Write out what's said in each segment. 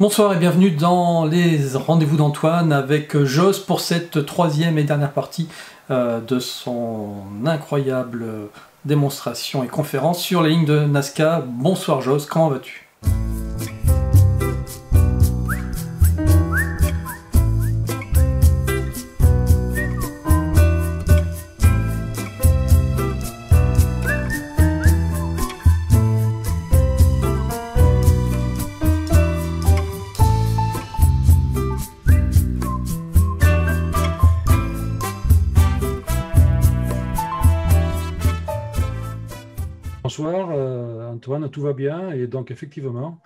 Bonsoir et bienvenue dans les rendez-vous d'Antoine avec Jos pour cette troisième et dernière partie euh, de son incroyable démonstration et conférence sur les lignes de Nazca. Bonsoir Jos, comment vas-tu? Bien et donc effectivement,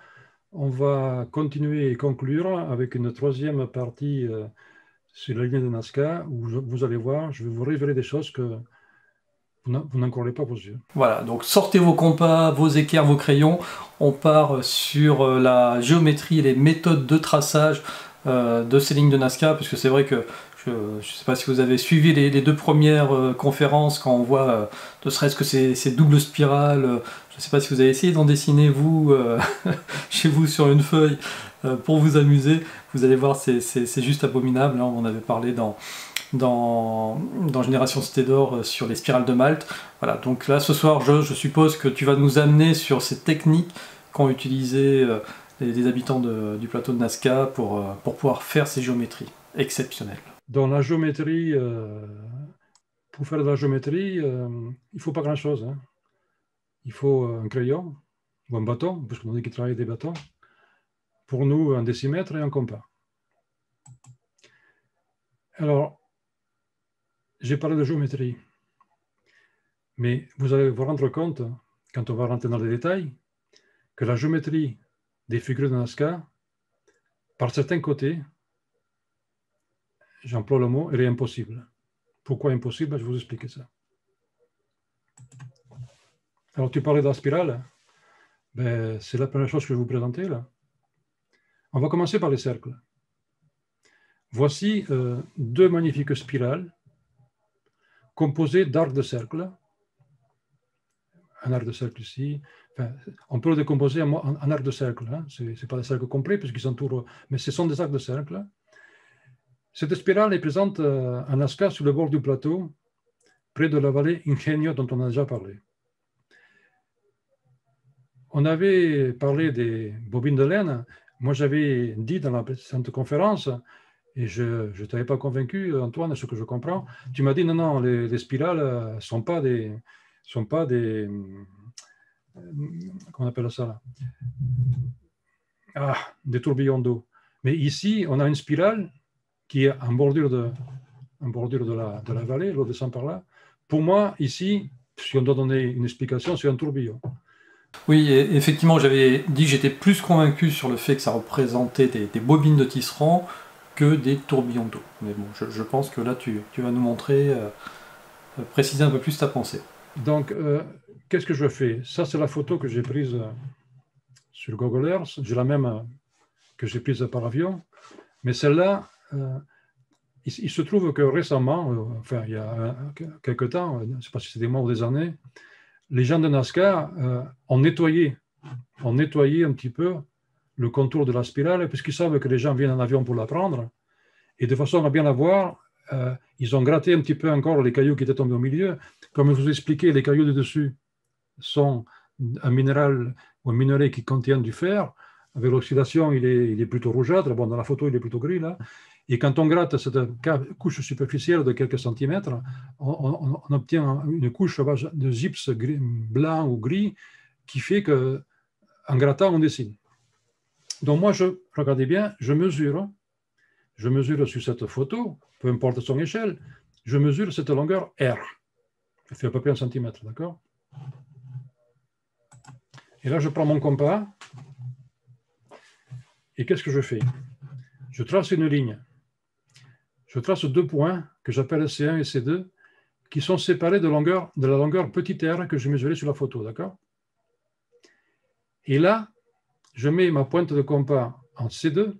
on va continuer et conclure avec une troisième partie euh, sur la ligne de Nazca où vous allez voir, je vais vous révéler des choses que vous n'en croirez pas vos yeux. Voilà, donc sortez vos compas, vos équerres, vos crayons. On part sur euh, la géométrie et les méthodes de traçage de ces lignes de Nazca, puisque c'est vrai que je ne sais pas si vous avez suivi les, deux premières euh, conférences quand on voit euh, ne serait-ce que ces, doubles spirales. Euh, je ne sais pas si vous avez essayé d'en dessiner vous chez vous sur une feuille pour vous amuser. Vous allez voir, c'est juste abominable. Hein. On avait parlé dans, dans, dans Génération Cité d'Or sur les spirales de Malte. Voilà, donc là ce soir, je, je, suppose que tu vas nous amener sur ces techniques qu'ont utilisées les, habitants du plateau de Nazca pour, pour pouvoir faire ces géométries exceptionnelles. Dans la géométrie, euh, pour faire de la géométrie, euh, il ne faut pas grand-chose. Hein. Il faut un crayon ou un bâton, parce qu'on dit qu'il travaille des bâtons. Pour nous, un décimètre et un compas. Alors, j'ai parlé de géométrie. Mais vous allez vous rendre compte, quand on va rentrer dans les détails, que la géométrie des figures de Nazca, par certains côtés, j'emploie le mot, elle est impossible. Pourquoi impossible? Je vous expliquer ça. Alors, tu parlais de la spirale. Ben, c'est la première chose que je vais vous présenter. On va commencer par les cercles. Voici euh, deux magnifiques spirales composées d'arcs de cercle. Un arc de cercle ici. on peut le décomposer en, en, arc de cercle. Hein. Ce n'est pas des cercles complets puisqu'ils s'entourent, mais ce sont des arcs de cercle. Cette spirale est présente euh, à Nazca sur le bord du plateau, près de la vallée Ingenio dont on a déjà parlé. On avait parlé des bobines de laine. Moi, j'avais dit dans la précédente conférence, et je ne t'avais pas convaincu, Antoine, ce que je comprends. Tu m'as dit non, non, les, spirales ne sont pas des. Sont pas des euh, comment on appelle ça Ah, des tourbillons d'eau. Mais ici, on a une spirale qui est en bordure de, bordure de, la, de la vallée, l'eau descend par là. Pour moi, ici, si on doit donner une explication, c'est un tourbillon. Oui, effectivement, j'avais dit que j'étais plus convaincu sur le fait que ça représentait des, bobines de tisserand que des tourbillons d'eau. Mais bon, je, pense que là, tu, vas nous montrer, euh, préciser un peu plus ta pensée. Donc, euh, qu'est-ce que je fais? Ça, c'est la photo que j'ai prise euh, sur Google Earth. J'ai la même que j'ai prise par avion. Mais celle-là, euh, il, se trouve que récemment, euh, enfin il y a quelques temps, je ne sais pas si c'est des mois ou des années, les gens de Nazca euh, ont nettoyé, ont nettoyé un petit peu le contour de la spirale, puisqu'ils savent que les gens viennent en avion pour la prendre. Et de façon à bien la voir, ils ont gratté un petit peu encore les cailloux qui étaient tombés au milieu. Comme je vous expliquais, les cailloux de dessus sont un minéral ou un minerai qui contient du fer. Avec l'oxydation, il est, il est, plutôt rougeâtre. Bon, dans la photo, il est plutôt gris là. Et quand on gratte cette couche superficielle de quelques centimètres, on, obtient une couche de gypse blanc ou gris qui fait que, en grattant, on dessine. Donc moi, je, regardez bien, je mesure, je mesure sur cette photo, peu importe son échelle, je mesure cette longueur R. Elle fait à peu près un centimètre, d'accord? Et là, je prends mon compas, et qu'est-ce que je fais? Je trace une ligne je trace deux points que j'appelle C1 et C2 qui sont séparés de, longueur, de la longueur petit r que je mesurais sur la photo, d'accord? Et là, je mets ma pointe de compas en C2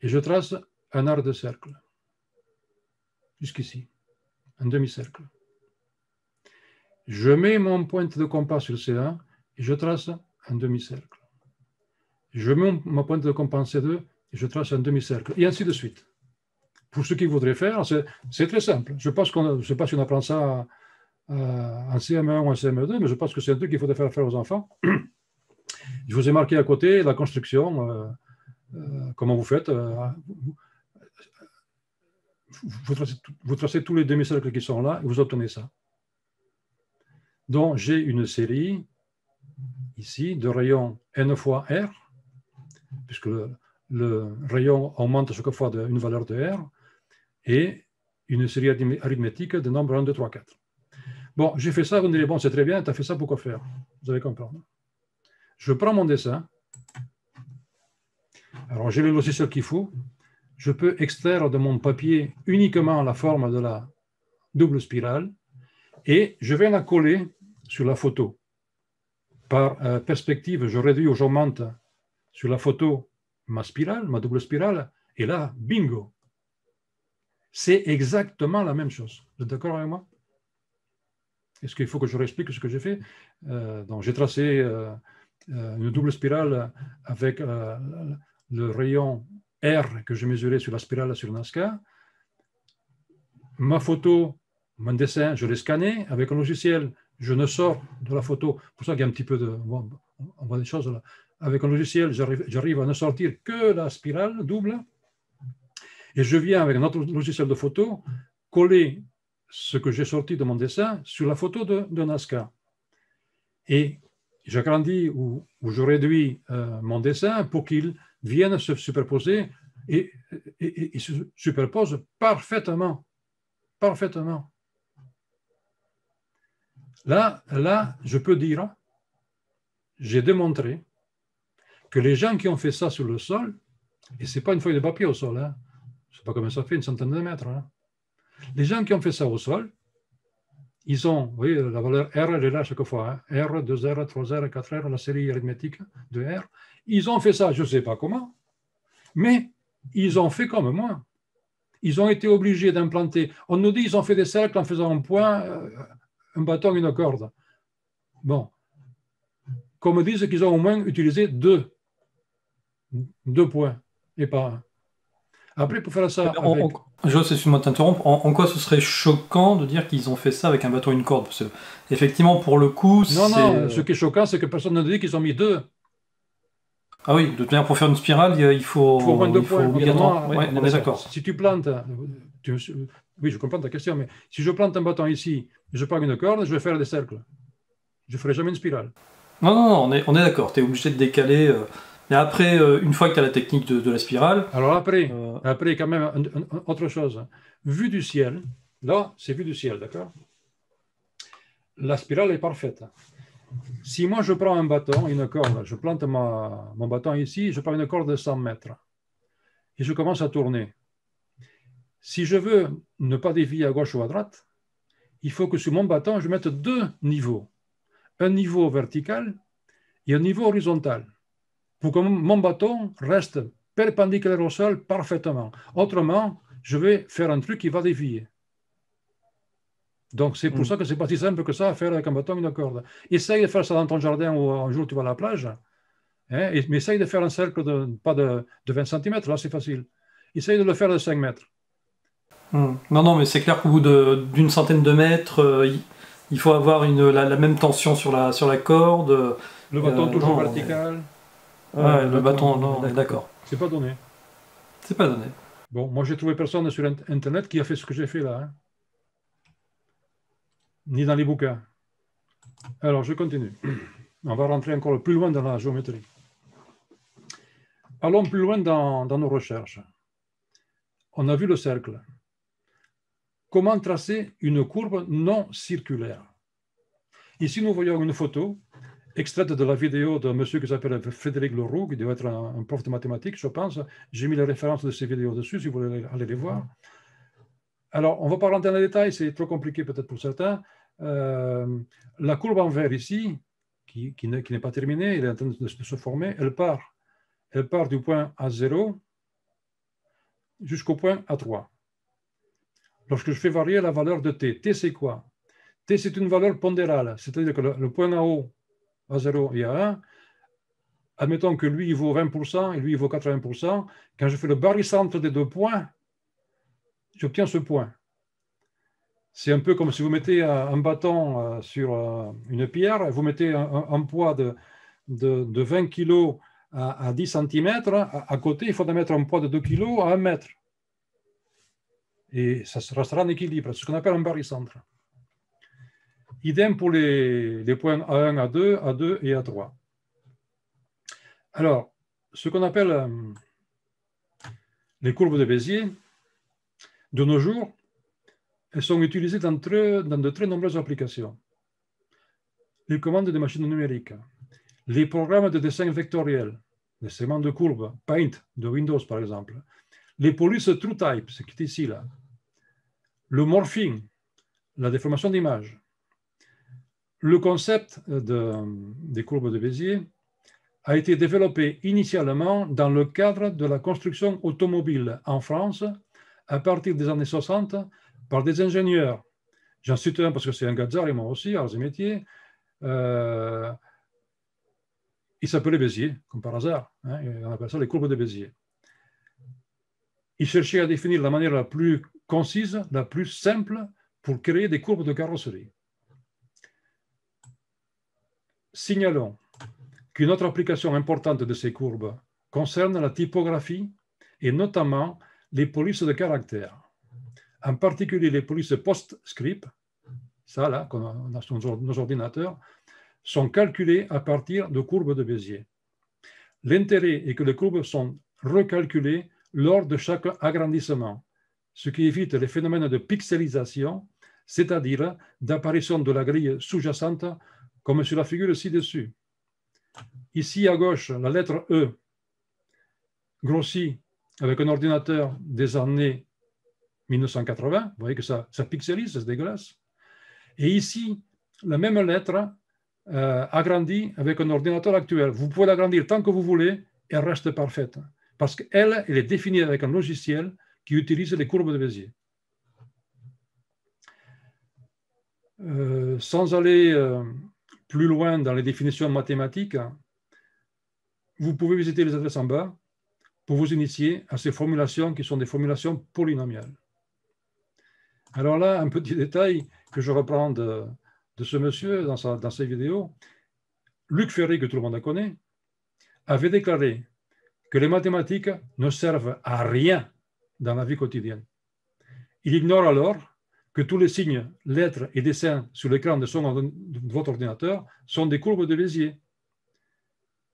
et je trace un arc de cercle, jusqu'ici, un demi-cercle. Je mets mon pointe de compas sur C1 et je trace un demi-cercle. je mets ma pointe de compensé 2 et je trace un demi-cercle, et ainsi de suite. Pour ceux qui voudraient faire, c'est très simple. Je ne sais pas si on apprend ça en CM1 ou en CM2, mais je pense que c'est un truc qu'il faudrait faire faire aux enfants. Je vous ai marqué à côté la construction, euh, euh, comment vous faites. Euh, vous, tracez, tous les demi-cercles qui sont là et vous obtenez ça. Donc, j'ai une série ici de rayons n fois r, puisque le, rayon augmente chaque fois d'une valeur de r, et une série arithmétique de nombres 1, 2, 3, 4. Bon, j'ai fait ça, vous me direz, bon, c'est très bien, tu as fait ça, pourquoi faire? Vous allez comprendre. Je prends mon dessin. Alors, j'ai le logiciel qu'il faut. Je peux extraire de mon papier uniquement la forme de la double spirale et je vais la coller sur la photo. Par euh, perspective, je réduis ou j'augmente sur la photo ma spirale, ma double spirale, et là, bingo. C'est exactement la même chose. Vous êtes d'accord avec moi? Est-ce qu'il faut que je réexplique ce que j'ai fait? Euh, Donc, j'ai tracé euh, une double spirale avec le rayon R que je mesurais sur la spirale sur Nazca. Ma photo, mon dessin, je l'ai scanné avec un logiciel. Je ne sors de la photo. pour ça qu'il y a un petit peu de. on voit des choses là. Avec un logiciel, j'arrive à ne sortir que la spirale double. Et je viens avec un autre logiciel de photo coller ce que j'ai sorti de mon dessin sur la photo de, de Nazca. Et j'agrandis ou, je réduis euh, mon dessin pour qu'il vienne se superposer et, et, se superposent parfaitement. Parfaitement. Là, là, je peux dire, j'ai démontré que les gens qui ont fait ça sur le sol, et ce n'est pas une feuille de papier au sol, hein, je ne sais pas comment ça fait, une centaine de mètres. Hein. Les gens qui ont fait ça au sol, ils ont, vous voyez, la valeur R, elle est là chaque fois, hein, R, 2R, 3R, 4R, la série arithmétique de R. Ils ont fait ça, je ne sais pas comment, mais ils ont fait comme moi. Ils ont été obligés d'implanter. On nous dit qu'ils ont fait des cercles en faisant un point, euh, un bâton, une corde. Bon. Comme disent qu'ils ont au moins utilisé deux. Deux points et pas un. Après, pour faire ça. Avec... je sais, moi t'interrompre. En, quoi ce serait choquant de dire qu'ils ont fait ça avec un bâton et une corde? Parce que, effectivement, pour le coup. Non, non, ce qui est choquant, c'est que personne ne dit qu'ils ont mis deux. Ah oui, de toute manière, pour faire une spirale, il faut. Il faut moins de points. on est d'accord. Si tu plantes. oui, je comprends ta question, mais si je plante un bâton ici, je prends une corde, je vais faire des cercles. Je ne ferai jamais une spirale. Non, non, non, on est, on est d'accord. Tu es obligé de décaler. Euh, mais après, euh, une fois que tu as la technique de, la spirale. Alors après, euh, après quand même, autre chose. Vue du ciel, là, c'est vue du ciel, d'accord? La spirale est parfaite. Si moi je prends un bâton, une corde, je plante mon bâton ici, je prends une corde de 100 mètres et je commence à tourner. Si je veux ne pas dévier à gauche ou à droite, il faut que sur mon bâton, je mette deux niveaux. Un niveau vertical et un niveau horizontal. Pour que mon bâton reste perpendiculaire au sol parfaitement. Autrement, je vais faire un truc qui va dévier. Donc, c'est pour mm. ça que c'est pas si simple que ça à faire avec un bâton et une corde. Essaye de faire ça dans ton jardin ou un jour tu vas à la plage. Hein, mais essaye de faire un cercle de, pas de, 20 cm, là c'est facile. Essaye de le faire de 5 mètres. Mm. Non, non, mais c'est clair qu'au bout d'une centaine de mètres, euh, il, faut avoir une, la, même tension sur la, sur la corde. Le bâton euh, toujours vertical. Ouais, le, bâton, non, d'accord. C'est pas donné. C'est pas donné. Bon, moi j'ai trouvé personne sur Internet qui a fait ce que j'ai fait là. Hein ni dans les bouquins. Alors, je continue. On va rentrer encore plus loin dans la géométrie. Allons plus loin dans, nos recherches. On a vu le cercle. Comment tracer une courbe non circulaire? Ici, nous voyons une photo extraite de la vidéo d'un monsieur qui s'appelle Frédéric Leroux, qui doit être un, prof de mathématiques, je pense. J'ai mis les références de ces vidéos dessus, si vous voulez aller les voir. Alors, on ne va pas rentrer dans les détails, c'est trop compliqué peut-être pour certains. Euh, la courbe en vert ici, qui, n'est pas terminée, elle est en train de, se former, elle part, elle part du point A0 jusqu'au point A3. Lorsque je fais varier la valeur de t, t c'est quoi? T c'est une valeur pondérale, c'est-à-dire que le, point A haut, A0 et A1, admettons que lui, vaut 20% et lui, vaut 80%. Quand je fais le barycentre des deux points, j'obtiens ce point. C'est un peu comme si vous mettez un bâton euh, sur euh, une pierre, vous mettez un, poids de, de, 20 kg à, 10 cm, à, côté, il faudra mettre un poids de 2 kg à 1 mètre. Et ça restera en équilibre, c'est ce qu'on appelle un barycentre. Idem pour les, points A1, A2, A2 et A3. Alors, ce qu'on appelle euh, les courbes de Bézier, de nos jours, elles sont utilisées dans, de très nombreuses applications. Les commandes de machines numériques, les programmes de dessin vectoriel, les segments de courbe, Paint de Windows par exemple, les polices TrueType, ce qui est ici là, le morphing, la déformation d'image. Le concept de, des courbes de Bézier a été développé initialement dans le cadre de la construction automobile en France à partir des années 60 par des ingénieurs. J'en cite un parce que c'est un gazard et moi aussi, arts et métiers. Euh, il s'appelait Bézier, comme par hasard. Hein, on appelle ça les courbes de Bézier. Il cherchait à définir la manière la plus concise, la plus simple pour créer des courbes de carrosserie. Signalons une autre application importante de ces courbes concerne la typographie et notamment les polices de caractères. En particulier les polices post-script, ça là, qu'on a sur nos ordinateurs, sont calculées à partir de courbes de Bézier. L'intérêt est que les courbes sont recalculées lors de chaque agrandissement, ce qui évite les phénomènes de pixelisation, c'est-à-dire d'apparition de la grille sous-jacente, comme sur la figure ci-dessus. Ici à gauche, la lettre E grossie avec un ordinateur des années 1980. Vous voyez que ça, ça pixelise, c'est dégueulasse. Et ici, la même lettre euh, agrandie avec un ordinateur actuel. Vous pouvez l'agrandir tant que vous voulez, elle reste parfaite. Parce qu'elle, elle est définie avec un logiciel qui utilise les courbes de Bézier. Euh, sans aller euh, plus loin dans les définitions mathématiques, vous pouvez visiter les adresses en bas pour vous initier à ces formulations qui sont des formulations polynomiales. Alors là, un petit détail que je reprends de, ce monsieur dans, dans ses vidéos. Luc Ferry, que tout le monde connaît, avait déclaré que les mathématiques ne servent à rien dans la vie quotidienne. Il ignore alors que tous les signes, lettres et dessins sur l'écran de, votre ordinateur sont des courbes de Bézier.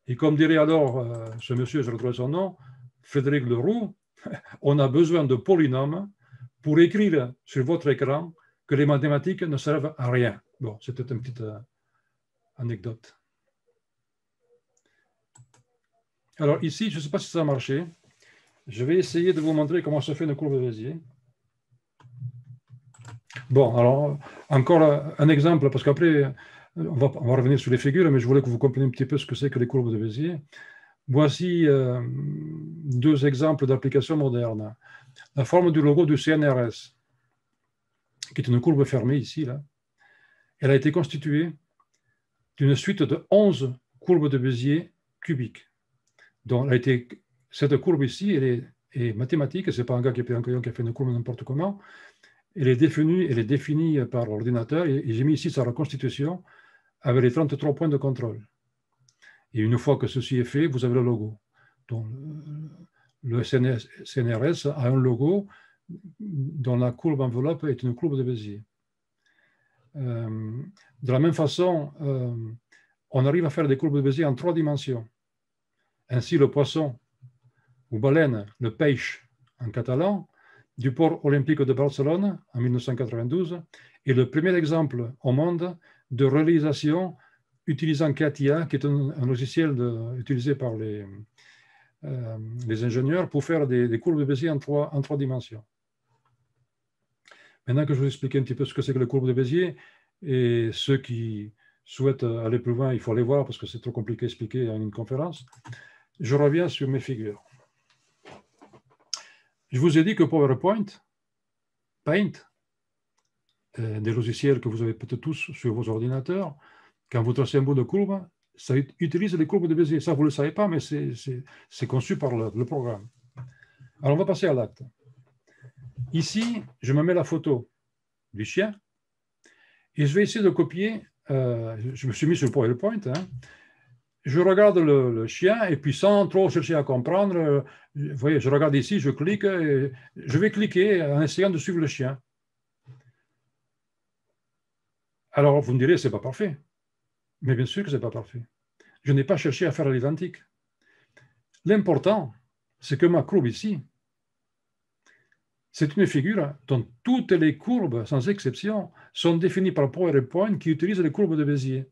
Et comme dirait alors euh, ce monsieur, je retrouve son nom, Frédéric Leroux, on a besoin de polynômes pour écrire sur votre écran que les mathématiques ne servent à rien. Bon, c'était une petite euh, anecdote. Alors ici, je ne sais pas si ça a marché. Je vais essayer de vous montrer comment se fait une courbe de Bézier. Bon, alors encore un exemple, parce qu'après, on va, revenir sur les figures, mais je voulais que vous compreniez un petit peu ce que c'est que les courbes de Bézier. Voici euh, deux exemples d'applications modernes. La forme du logo du CNRS, qui est une courbe fermée ici, là, elle a été constituée d'une suite de 11 courbes de Bézier cubiques. Donc, a été, cette courbe ici, elle est, mathématique, ce n'est pas un gars qui a, fait, qui a fait une courbe n'importe comment. Elle est définie, est par l'ordinateur et j'ai mis ici sa reconstitution avec les 33 points de contrôle. Et une fois que ceci est fait, vous avez le logo. Donc, le CNRS a un logo dont la courbe enveloppe est une courbe de Bézier. Euh, de la même façon, euh, on arrive à faire des courbes de Bézier en trois dimensions. Ainsi, le poisson ou baleine, le pêche en catalan, du port olympique de Barcelone en 1992, est le premier exemple au monde de réalisation utilisant CATIA, qui est un, logiciel utilisé par les, euh, les, ingénieurs pour faire des, courbes de Bézier en trois, en trois, dimensions. Maintenant que je vous explique un petit peu ce que c'est que les courbes de Bézier, et ceux qui souhaitent aller plus loin, il faut aller voir parce que c'est trop compliqué à expliquer en une conférence, je reviens sur mes figures. Je vous ai dit que PowerPoint, Paint, euh, des logiciels que vous avez peut-être tous sur vos ordinateurs, quand vous tracez un bout de courbe, ça utilise les courbes de Bézier. Ça, vous ne le savez pas, mais c'est conçu par le, programme. Alors, on va passer à l'acte. Ici, je me mets la photo du chien et je vais essayer de copier. Euh, je me suis mis sur PowerPoint. Hein, je regarde le, chien et puis sans trop chercher à comprendre, euh, vous voyez, je regarde ici, je clique, et je vais cliquer en essayant de suivre le chien. Alors vous me direz, c'est pas parfait. Mais bien sûr que ce n'est pas parfait. Je n'ai pas cherché à faire l'identique. L'important, c'est que ma courbe ici, c'est une figure dont toutes les courbes, sans exception, sont définies par PowerPoint qui utilise les courbes de Bézier.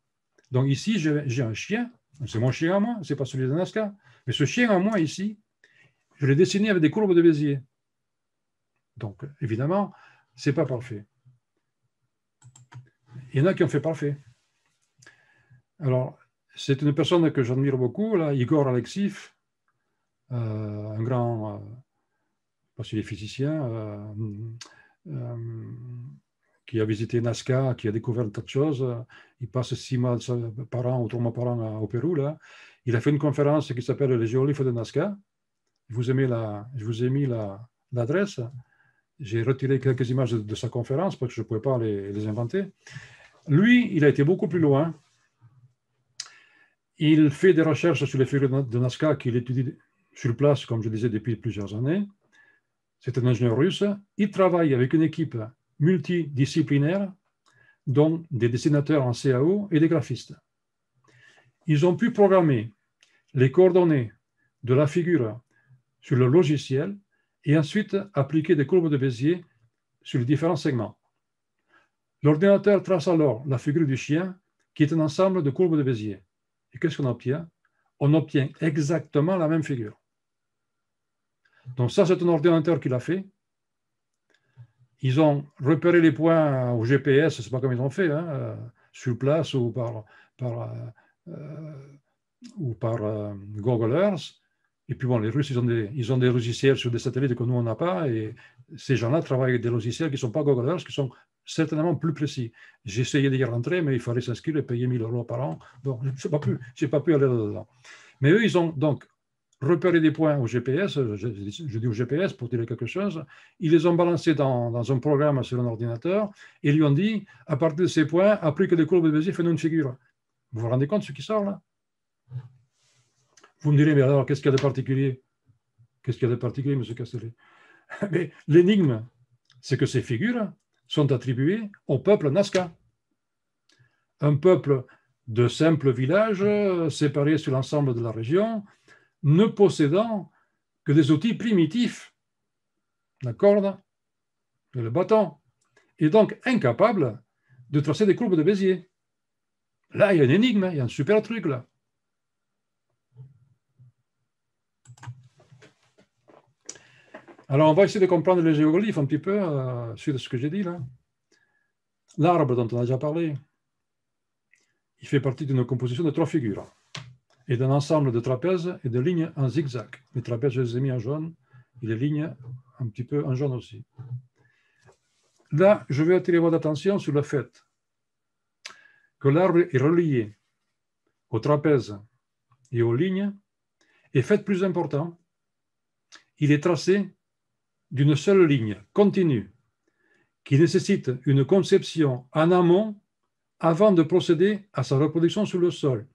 Donc ici, j'ai un chien c'est mon chien à moi, c'est pas celui de Nazca. Mais ce chien à moi ici, je l'ai dessiné avec des courbes de Bézier. Donc, évidemment, c'est pas parfait. Il y en a qui ont fait parfait. Alors, c'est une personne que j'admire beaucoup, Igor Alexif, euh, un grand, euh, parce qu'il est physicien, euh, qui a visité Nazca, qui a découvert tas de choses. Il passe six mois par an ou trois mois par an au Pérou. Là. Il a fait une conférence qui s'appelle Les géoliphes de Nazca. Je vous ai mis, je vous ai mis l'adresse. J'ai retiré quelques images de, sa conférence parce que je ne pouvais pas les, les, inventer. Lui, il a été beaucoup plus loin. Il fait des recherches sur les figures de Nazca qu'il étudie sur place, comme je disais, depuis plusieurs années. C'est un ingénieur russe. Il travaille avec une équipe multidisciplinaires, dont des dessinateurs en CAO et des graphistes. Ils ont pu programmer les coordonnées de la figure sur le logiciel et ensuite appliquer des courbes de Bézier sur les différents segments. L'ordinateur trace alors la figure du chien qui est un ensemble de courbes de Bézier. Et qu'est-ce qu'on obtient? On obtient exactement la même figure. Donc ça, c'est un ordinateur qui l'a fait ils ont repéré les points au GPS, c'est pas comme ils ont fait, hein, euh, sur place ou par, par, euh, euh, Google Earth. Et puis bon, les Russes, ils ont, des, logiciels sur des satellites que nous, on n'a pas. Et ces gens-là travaillent avec des logiciels qui ne sont pas Google Earth, qui sont certainement plus précis. Essayé d'y rentrer, mais il fallait s'inscrire et payer 1000 euros par an. Donc, je n'ai pas, pas pu aller là-dedans. Mais eux, ils ont donc repérer des points au GPS, je, dis au GPS pour dire quelque chose, ils les ont balancés dans, un programme sur un ordinateur et lui ont dit, à partir de ces points, applique des courbes de Bézier, fais-nous une figure. Vous vous rendez compte ce qui sort là? Vous me direz, mais alors, qu'est-ce qu'il y a de particulier? Qu'est-ce qu'il y a de particulier, M. Castellet? Mais l'énigme, c'est que ces figures sont attribuées au peuple Nazca. Un peuple de simples villages séparés sur l'ensemble de la région, ne possédant que des outils primitifs, la corde le bâton, et donc incapable de tracer des courbes de Bézier. Là, il y a une énigme, il y a un super truc là. Alors, on va essayer de comprendre les géoglyphes un petit peu, euh, suite à ce que j'ai dit là. L'arbre dont on a déjà parlé, il fait partie d'une composition de trois figures et d'un ensemble de trapèzes et de lignes en zigzag. Les trapèzes, je les ai mis en jaune et les lignes un petit peu en jaune aussi. Là, je vais attirer votre attention sur le fait que l'arbre est relié aux trapèzes et aux lignes, et fait plus important, il est tracé d'une seule ligne continue qui nécessite une conception en amont avant de procéder à sa reproduction sur le sol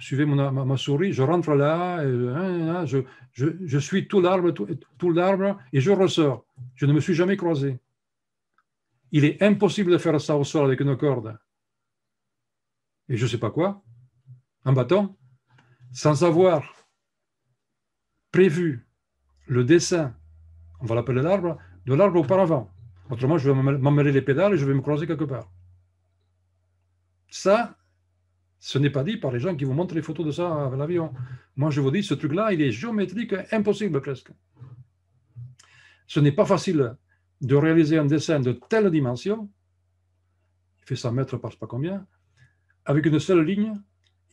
suivez ma, souris, je rentre là, hein, hein, je, suis tout l'arbre, tout, l'arbre, et je ressors. Je ne me suis jamais croisé. Il est impossible de faire ça au sol avec une corde. Et je ne sais pas quoi, un bâton, sans avoir prévu le dessin, on va l'appeler l'arbre, de l'arbre auparavant. Autrement, je vais m'emmêler les pédales et je vais me croiser quelque part. Ça, ce n'est pas dit par les gens qui vous montrent les photos de ça avec l'avion. Moi, je vous dis, ce truc-là, il est géométrique, impossible presque. Ce n'est pas facile de réaliser un dessin de telle dimension, il fait 100 mètres par je sais pas combien, avec une seule ligne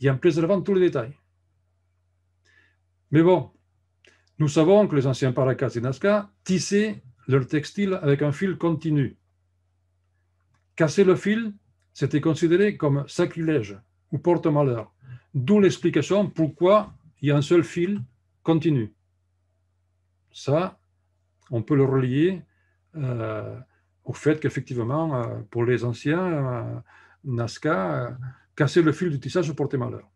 et en préservant tous les détails. Mais bon, nous savons que les anciens Paracas et Nazca tissaient leur textile avec un fil continu. Casser le fil, c'était considéré comme sacrilège ou porte malheur. D'où l'explication pourquoi il y a un seul fil continu. Ça, on peut le relier euh, au fait qu'effectivement, euh, pour les anciens, euh, Nazca, casser le fil du tissage portait malheur.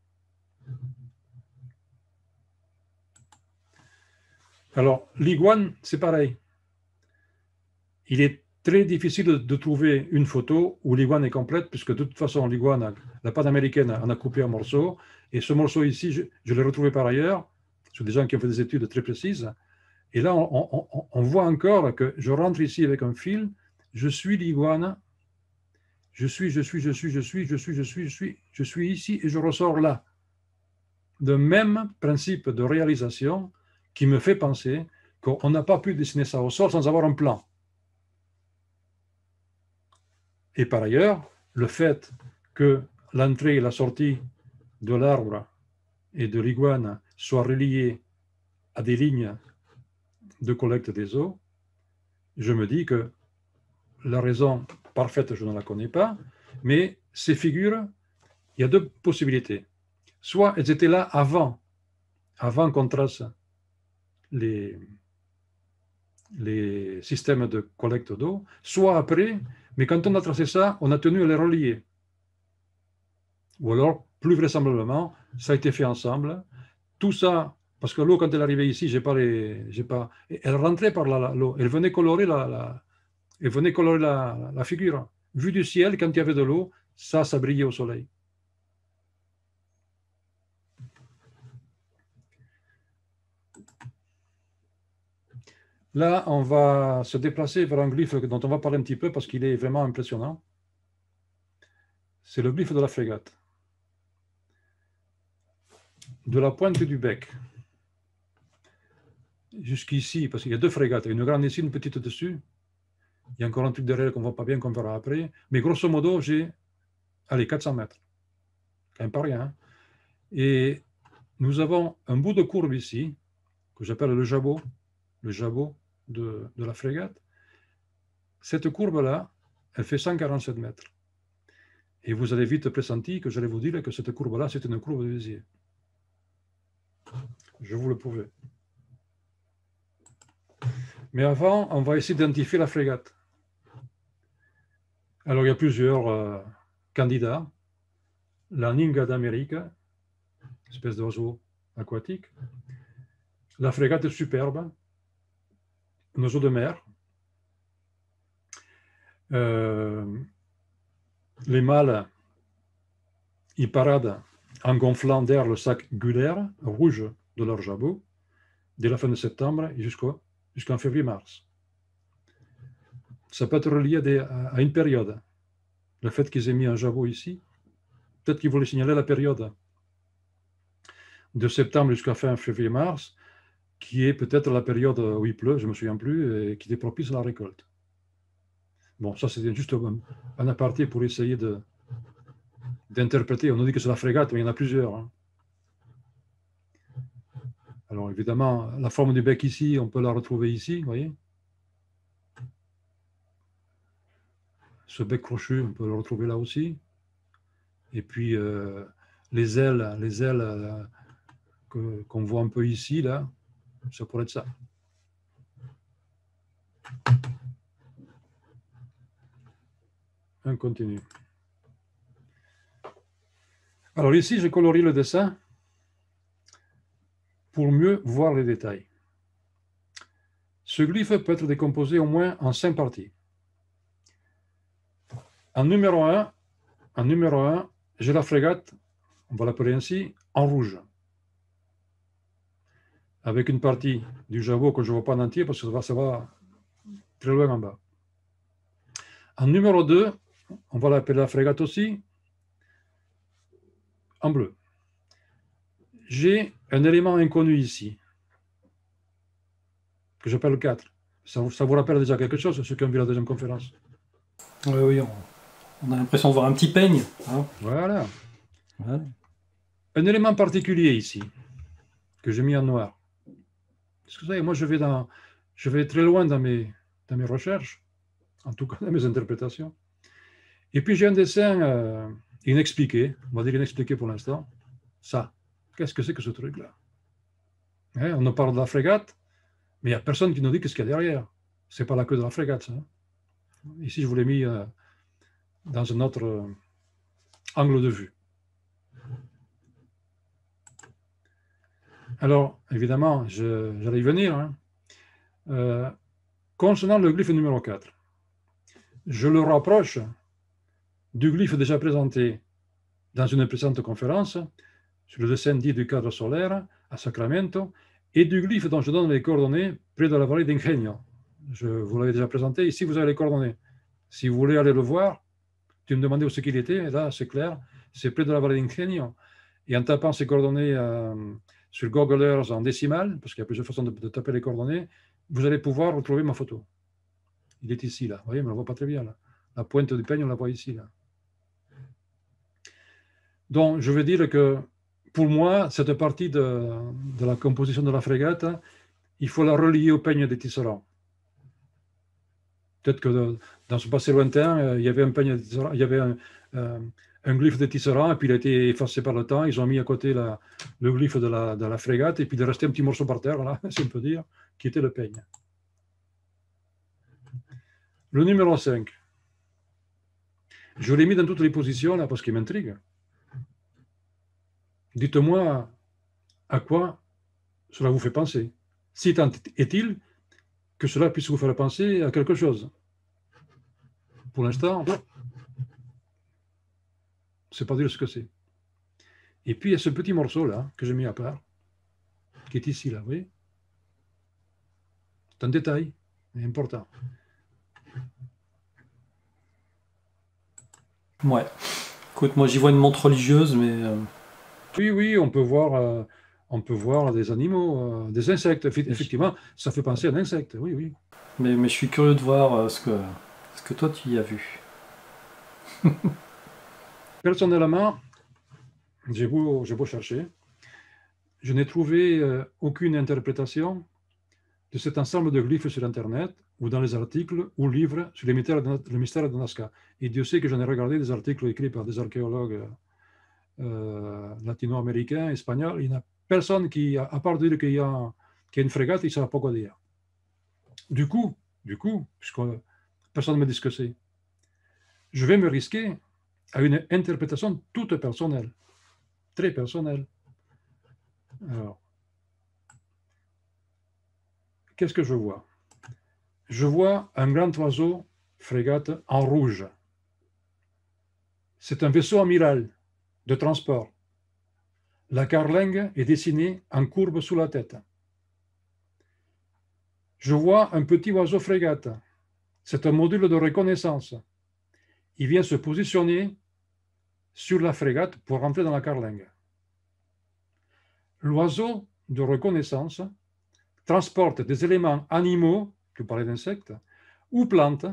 Alors, l'iguane, c'est pareil. Il est très difficile de, trouver une photo où l'iguane est complète, puisque de toute façon, l'iguane, la pâte américaine, en a coupé un morceau. Et ce morceau ici, je, l'ai retrouvé par ailleurs, sur des gens qui ont fait des études très précises. Et là, on, voit encore que je rentre ici avec un fil, je suis l'iguane, je suis, je suis, je suis, je suis, je suis, je suis, je suis, je suis ici et je ressors là. De même principe de réalisation qui me fait penser qu'on n'a pas pu dessiner ça au sol sans avoir un plan. Et par ailleurs, le fait que l'entrée et la sortie de l'arbre et de l'iguane soient reliées à des lignes de collecte des eaux, je me dis que la raison parfaite, je ne la connais pas, mais ces figures, il y a deux possibilités. Soit elles étaient là avant, avant qu'on trace les, les systèmes de collecte d'eau, soit après, mais quand on a tracé ça, on a tenu à les relier. Ou alors, plus vraisemblablement, ça a été fait ensemble. Tout ça, parce que l'eau, quand elle arrivait ici, pas pas, elle rentrait par l'eau, elle venait colorer la, elle venait colorer la figure. Vu du ciel, quand il y avait de l'eau, ça, ça brillait au soleil. Là, on va se déplacer vers un glyphe dont on va parler un petit peu parce qu'il est vraiment impressionnant. C'est le glyphe de la frégate. De la pointe du bec jusqu'ici, parce qu'il y a deux frégates, une grande ici, une petite dessus. Il y a encore un truc derrière qu'on ne voit pas bien, qu'on verra après. Mais grosso modo, j'ai, allez, 400 mètres. Quand même pas rien. Hein. Et nous avons un bout de courbe ici, que j'appelle le jabot, le jabot de, la frégate, cette courbe-là, elle fait 147 mètres. Et vous avez vite pressenti que j'allais vous dire que cette courbe-là, c'est une courbe de Béziers. Je vous le prouve. Mais avant, on va essayer d'identifier la frégate. Alors, il y a plusieurs euh, candidats. La Ninga d'Amérique, espèce d'oiseau aquatique. La frégate superbe, un oiseau de mer. Euh, les mâles, ils paradent en gonflant d'air le sac gulaire rouge de leur jabot dès la fin de septembre jusqu'en février-mars. Ça peut être relié à, une période. Le fait qu'ils aient mis un jabot ici, peut-être qu'ils voulaient signaler la période de septembre jusqu'à fin février-mars, qui est peut-être la période où il pleut, je ne me souviens plus, et qui est propice à la récolte. Bon, ça c'est juste un, aparté pour essayer d'interpréter. On nous dit que c'est la frégate, mais il y en a plusieurs. Hein. Alors évidemment, la forme du bec ici, on peut la retrouver ici, vous voyez Ce bec crochu, on peut le retrouver là aussi. Et puis euh, les ailes, les ailes euh, qu'on voit un peu ici, là, ça pourrait être ça. On continue. Alors ici, j'ai coloré le dessin pour mieux voir les détails. Ce glyphe peut être décomposé au moins en cinq parties. En numéro 1, en numéro 1, j'ai la frégate, on va l'appeler ainsi, en rouge avec une partie du jabot que je ne vois pas en entier parce que ça va, ça va très loin en bas. En numéro 2, on va l'appeler la frégate aussi, en bleu. J'ai un élément inconnu ici, que j'appelle 4. Ça, ça, vous rappelle déjà quelque chose, ceux qui ont vu la deuxième conférence? Oui, oui, on, a l'impression de voir un petit peigne. Hein. voilà. Un élément particulier ici, que j'ai mis en noir. Moi je vais, très loin dans mes, recherches, en tout cas dans mes interprétations. Et puis j'ai un dessin, euh, inexpliqué, on va dire inexpliqué pour l'instant. Ça, qu'est-ce que c'est que ce truc-là? Hein, On nous parle de la frégate, mais il n'y a personne qui nous dit qu'est-ce qu'il y a derrière. Ce n'est pas la queue de la frégate. Ça. Ici, je vous l'ai mis euh, dans un autre euh, angle de vue. Alors, évidemment, j'allais y venir. Hein. Euh, concernant le glyphe numéro 4, je le rapproche du glyphe déjà présenté dans une précédente conférence sur le dessin dit du cadre solaire à Sacramento et du glyphe dont je donne les coordonnées près de la vallée d'Ingenio. Je vous l'avais déjà présenté. Ici, vous avez les coordonnées. Si vous voulez aller le voir, tu me demandais où ce qu'il était, là, c'est clair, c'est près de la vallée d'Ingenio. Et en tapant ces coordonnées euh, sur Google Earth en décimale, parce qu'il y a plusieurs façons de, taper les coordonnées, vous allez pouvoir retrouver ma photo. Il est ici, là. Vous voyez, on ne la voit pas très bien, là. La pointe du peigne, on la voit ici, là. Donc, je veux dire que pour moi, cette partie de, la composition de la frégate, il faut la relier au peigne des tisserands. Peut-être que dans ce passé lointain, euh, il y avait un peigne de tisserand, il y avait un, euh, un glyphe de tisserand, et puis il a été effacé par le temps. Ils ont mis à côté le glyphe de la, de la, frégate, et puis il est resté un petit morceau par terre, là, si on peut dire, qui était le peigne. Le numéro 5. Je l'ai mis dans toutes les positions, là, parce qu'il m'intrigue. Dites-moi à quoi cela vous fait penser. Si tant est-il que cela puisse vous faire penser à quelque chose. Pour l'instant, c'est pas dire ce que c'est. Et puis il y a ce petit morceau là que j'ai mis à part, qui est ici là, vous voyez? C'est un détail, important. Ouais. Écoute, moi j'y vois une montre religieuse, mais. Euh, oui, oui, on peut voir, euh, on peut voir des animaux, euh, des insectes. Effectivement, ça fait penser à un insecte, oui, oui. Mais, mais je suis curieux de voir ce, que, ce que toi tu y as vu. Personnellement, j'ai beau, chercher, je n'ai trouvé euh, aucune interprétation de cet ensemble de glyphes sur Internet ou dans les articles ou livres sur les mystères de, le mystère de Nazca. Et Dieu sait que j'en ai regardé des articles écrits par des archéologues euh, latino-américains, espagnols. Il n'y a personne qui, à part dire qu'il y, a, une frégate, il ne sait pas quoi dire. Du coup, du coup, puisque personne ne me dit ce que c'est, je vais me risquer à une interprétation toute personnelle, très personnelle. Alors, qu'est-ce que je vois? Je vois un grand oiseau frégate en rouge. C'est un vaisseau amiral de transport. La carlingue est dessinée en courbe sous la tête. Je vois un petit oiseau frégate. C'est un module de reconnaissance. Il vient se positionner sur la frégate pour rentrer dans la carlingue. L'oiseau de reconnaissance transporte des éléments animaux, je parlais d'insectes, ou plantes,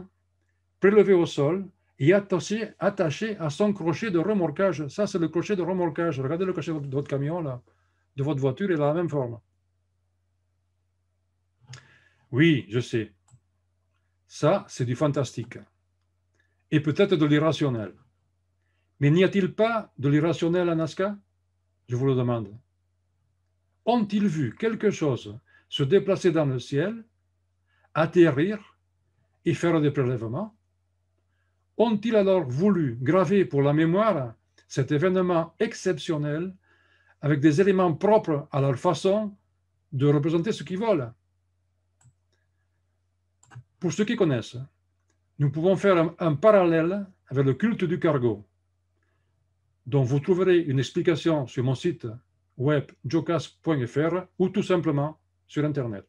prélevés au sol et attachés, à son crochet de remorquage. Ça, c'est le crochet de remorquage. Regardez le crochet de votre camion, là, de votre voiture, il a la même forme. Oui, je sais. Ça, c'est du fantastique. Et peut-être de l'irrationnel. Mais n'y a-t-il pas de l'irrationnel à Nazca Je vous le demande. Ont-ils vu quelque chose se déplacer dans le ciel, atterrir et faire des prélèvements? Ont-ils alors voulu graver pour la mémoire cet événement exceptionnel avec des éléments propres à leur façon de représenter ce qui vole? Pour ceux qui connaissent, nous pouvons faire un, parallèle avec le culte du cargo dont vous trouverez une explication sur mon site web jocas.fr ou tout simplement sur Internet.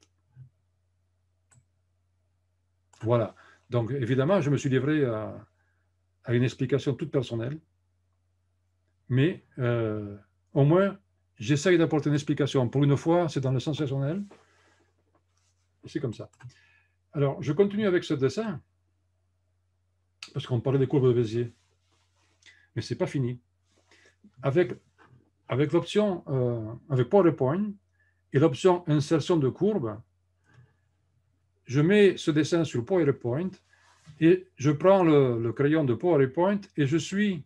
Voilà. Donc, évidemment, je me suis livré à, une explication toute personnelle, mais euh, au moins, j'essaye d'apporter une explication. Pour une fois, c'est dans le sensationnel. C'est comme ça. Alors, je continue avec ce dessin, parce qu'on parlait des courbes de Bézier. Mais ce n'est pas fini avec, l'option euh, avec PowerPoint et l'option insertion de courbe, je mets ce dessin sur PowerPoint et je prends le, crayon de PowerPoint et je suis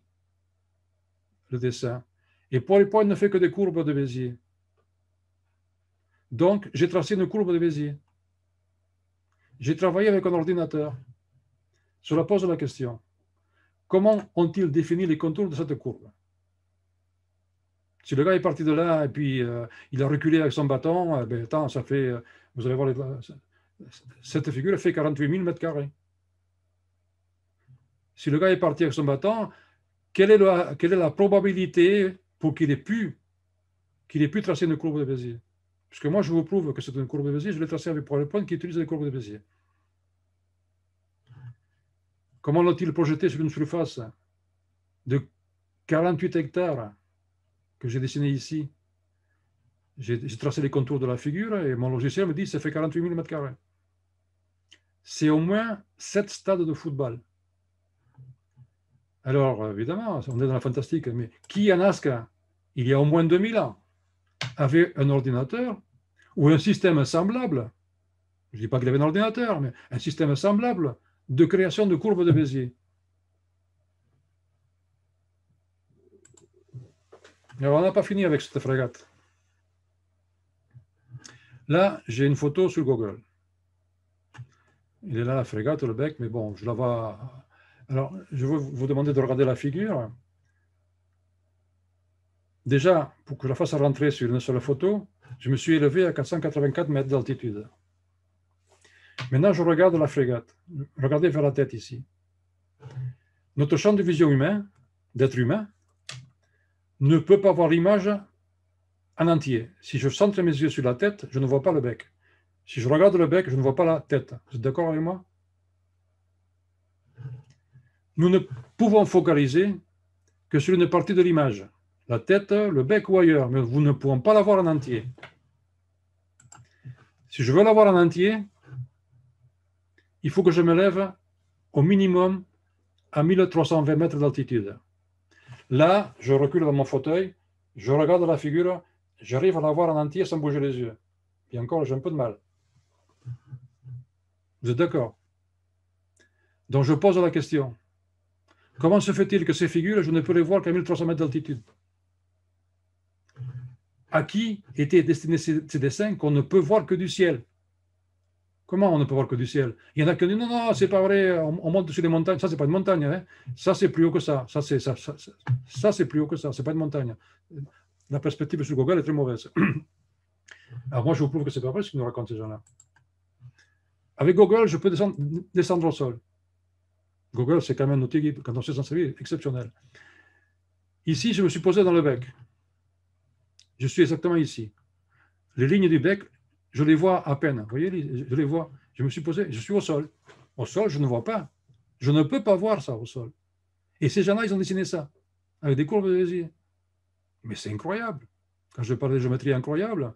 le dessin. Et PowerPoint ne fait que des courbes de Bézier. Donc, j'ai tracé une courbe de Bézier. J'ai travaillé avec un ordinateur. Cela pose la question. Comment ont-ils défini les contours de cette courbe? Si le gars est parti de là et puis euh, il a reculé avec son bâton, eh ben, ça fait, euh, vous allez voir, cette figure fait 48 000 mètres carrés. Si le gars est parti avec son bâton, quelle est la, quelle est la probabilité pour qu'il ait pu qu'il ait pu tracer une courbe de Bézier Puisque moi, je vous prouve que c'est une courbe de Bézier, je l'ai tracée avec PowerPoint qui utilise les courbes de Bézier. Comment l'ont-ils projeté sur une surface de 48 hectares? Que j'ai dessiné ici J'ai tracé les contours de la figure et mon logiciel me dit que ça fait 48 000 m2. C'est au moins 7 stades de football. Alors, évidemment, on est dans la fantastique, mais qui en Asca, il y a au moins 2000 ans, avait un ordinateur ou un système semblable Je ne dis pas qu'il avait un ordinateur, mais un système semblable de création de courbes de Bézier. On n'a pas fini avec cette frégate. Là, j'ai une photo sur Google. Il est là, la frégate, le bec, mais bon, je la vois. Alors, je vais vous demander de regarder la figure. Déjà, pour que je la fasse rentrer sur une seule photo, je me suis élevé à 484 mètres d'altitude. Maintenant, je regarde la frégate. Regardez vers la tête ici. Notre champ de vision humain, d'être humain, ne peut pas voir l'image en entier. Si je centre mes yeux sur la tête, je ne vois pas le bec. Si je regarde le bec, je ne vois pas la tête. Vous êtes d'accord avec moi? Nous ne pouvons focaliser que sur une partie de l'image. La tête, le bec ou ailleurs, mais vous ne pouvez pas la voir en entier. Si je veux la voir en entier, il faut que je me lève au minimum à 1320 mètres d'altitude. Là, je recule dans mon fauteuil, je regarde la figure, j'arrive à la voir en entier sans bouger les yeux. Et encore, j'ai un peu de mal. Vous êtes d'accord? Donc je pose la question. Comment se fait-il que ces figures, je ne peux les voir qu'à 1300 mètres d'altitude? À qui étaient destinés ces dessins qu'on ne peut voir que du ciel? Comment on ne peut voir que du ciel? Il y en a qui disent non, non, c'est pas vrai, on, monte sur les montagnes. Ça, c'est pas une montagne. Hein. Ça, c'est plus haut que ça. Ça, c'est ça, c'est plus haut que ça. C'est pas une montagne. La perspective sur Google est très mauvaise. Alors moi, je vous prouve que c'est pas vrai ce qu'ils nous racontent ces gens-là. Avec Google, je peux descendre, descendre au sol. Google, c'est quand même un outil, quand on sait s'en servir, exceptionnel. Ici, je me suis posé dans le bec. Je suis exactement ici. Les lignes du bec, je les vois à peine. Vous voyez, je les vois. Je me suis posé, je suis au sol. Au sol, je ne vois pas. Je ne peux pas voir ça au sol. Et ces gens-là, ils ont dessiné ça, avec des courbes de Bézier. Mais c'est incroyable. Quand je parle de géométrie incroyable,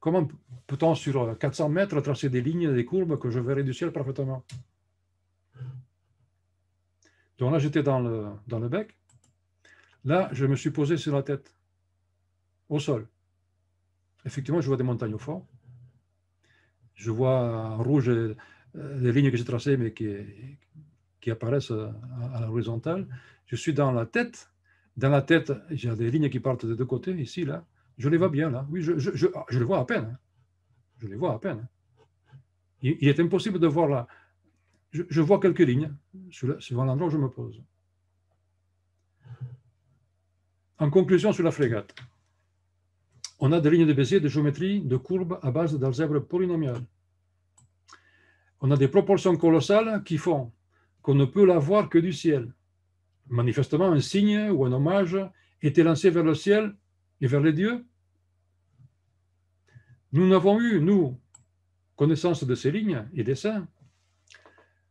comment peut-on sur 400 mètres tracer des lignes, des courbes que je verrai du ciel parfaitement? Donc là, j'étais dans le, dans le bec. Là, je me suis posé sur la tête, au sol. Effectivement, je vois des montagnes au fond. Je vois en rouge euh, les lignes que j'ai tracées, mais qui, qui apparaissent à, l'horizontale. Je suis dans la tête. Dans la tête, j'ai des lignes qui partent des deux côtés, ici, là. Je les vois bien, là. Oui, je, je, je, les vois à peine. Hein. Je les vois à peine. Il, il est impossible de voir là. Je, vois quelques lignes, suivant l'endroit où je me pose. En conclusion sur la frégate on a des lignes de Bézier de géométrie de courbes à base d'algèbre polynomiale. On a des proportions colossales qui font qu'on ne peut la voir que du ciel. Manifestement, un signe ou un hommage était lancé vers le ciel et vers les dieux. Nous n'avons eu, nous, connaissance de ces lignes et dessins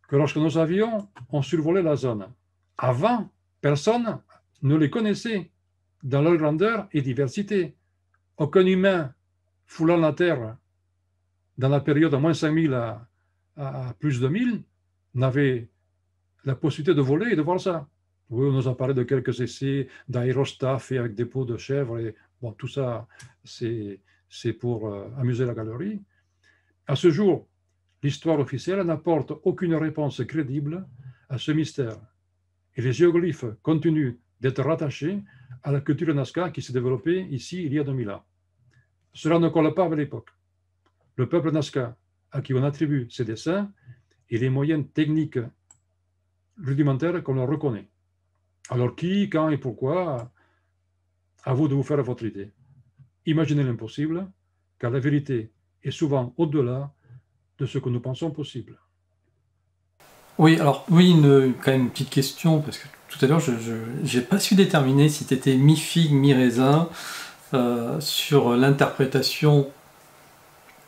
que lorsque nos avions ont survolé la zone. Avant, personne ne les connaissait dans leur grandeur et diversité. Aucun humain foulant la Terre dans la période de moins 5000 à, à, plus de 1000 n'avait la possibilité de voler et de voir ça. Oui, on nous a parlé de quelques essais d'aérostats faits avec des peaux de chèvre. Et, bon, tout ça, c'est pour euh, amuser la galerie. À ce jour, l'histoire officielle n'apporte aucune réponse crédible à ce mystère. Et les géoglyphes continuent d'être rattachés à la culture Nazca qui s'est développée ici il y a 2000 ans. Cela ne colle pas avec l'époque. Le peuple Nazca, à qui on attribue ces dessins, et les moyens techniques rudimentaires qu'on leur reconnaît. Alors qui, quand et pourquoi, à vous de vous faire votre idée. Imaginez l'impossible, car la vérité est souvent au-delà de ce que nous pensons possible. Oui, alors oui, quand même une petite question, parce que tout à l'heure, je n'ai pas su déterminer si tu étais mi-figue, mi-raisin euh, sur l'interprétation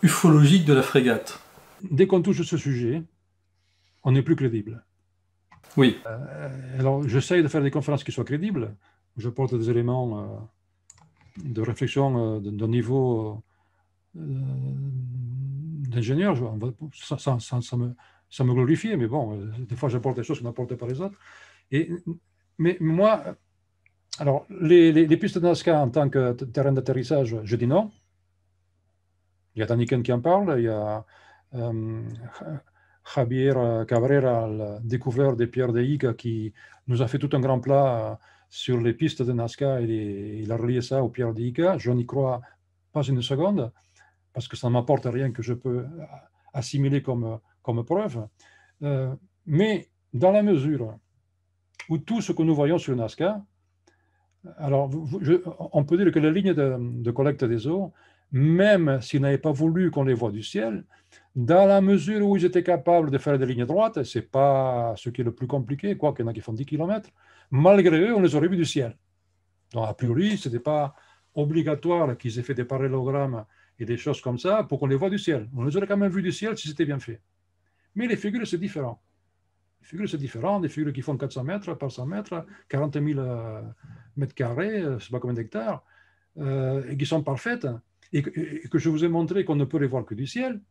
ufologique de la frégate. Dès qu'on touche ce sujet, on n'est plus crédible. Oui. Euh, alors, j'essaye de faire des conférences qui soient crédibles. Je porte des éléments euh, de réflexion d'un niveau d'ingénieur. Ça, ça, ça, me, ça me glorifiait, mais bon, des fois j'apporte des choses que n'apportaient pas les autres. Et, mais moi, alors, les, pistes de Nazca en tant que terrain d'atterrissage, je dis non. Il y a Daniken qui en parle, il y a euh, Javier Cabrera, le découvreur des pierres de Ica, qui nous a fait tout un grand plat sur les pistes de Nazca et il a relié ça aux pierres de Ica. Je n'y crois pas une seconde, parce que ça ne m'apporte rien que je peux assimiler comme, comme preuve. Euh, mais dans la mesure où tout ce que nous voyons sur Nazca, alors on peut dire que les lignes de, collecte des eaux, même s'ils n'avaient pas voulu qu'on les voit du ciel, dans la mesure où ils étaient capables de faire des lignes droites, ce n'est pas ce qui est le plus compliqué, quoi qu'il y en a qui font 10 km, malgré eux, on les aurait vus du ciel. Donc, a priori, ce n'était pas obligatoire qu'ils aient fait des parallélogrammes et des choses comme ça pour qu'on les voit du ciel. On les aurait quand même vus du ciel si c'était bien fait. Mais les figures, c'est différent. Les figures, c'est différent. Des figures qui font 400 mètres par 100 mètres, 40 000 euh, mètres carrés, je ne sais pas combien d'hectares, euh, et qui sont parfaites, et que, je vous ai montré qu'on ne peut les voir que du ciel,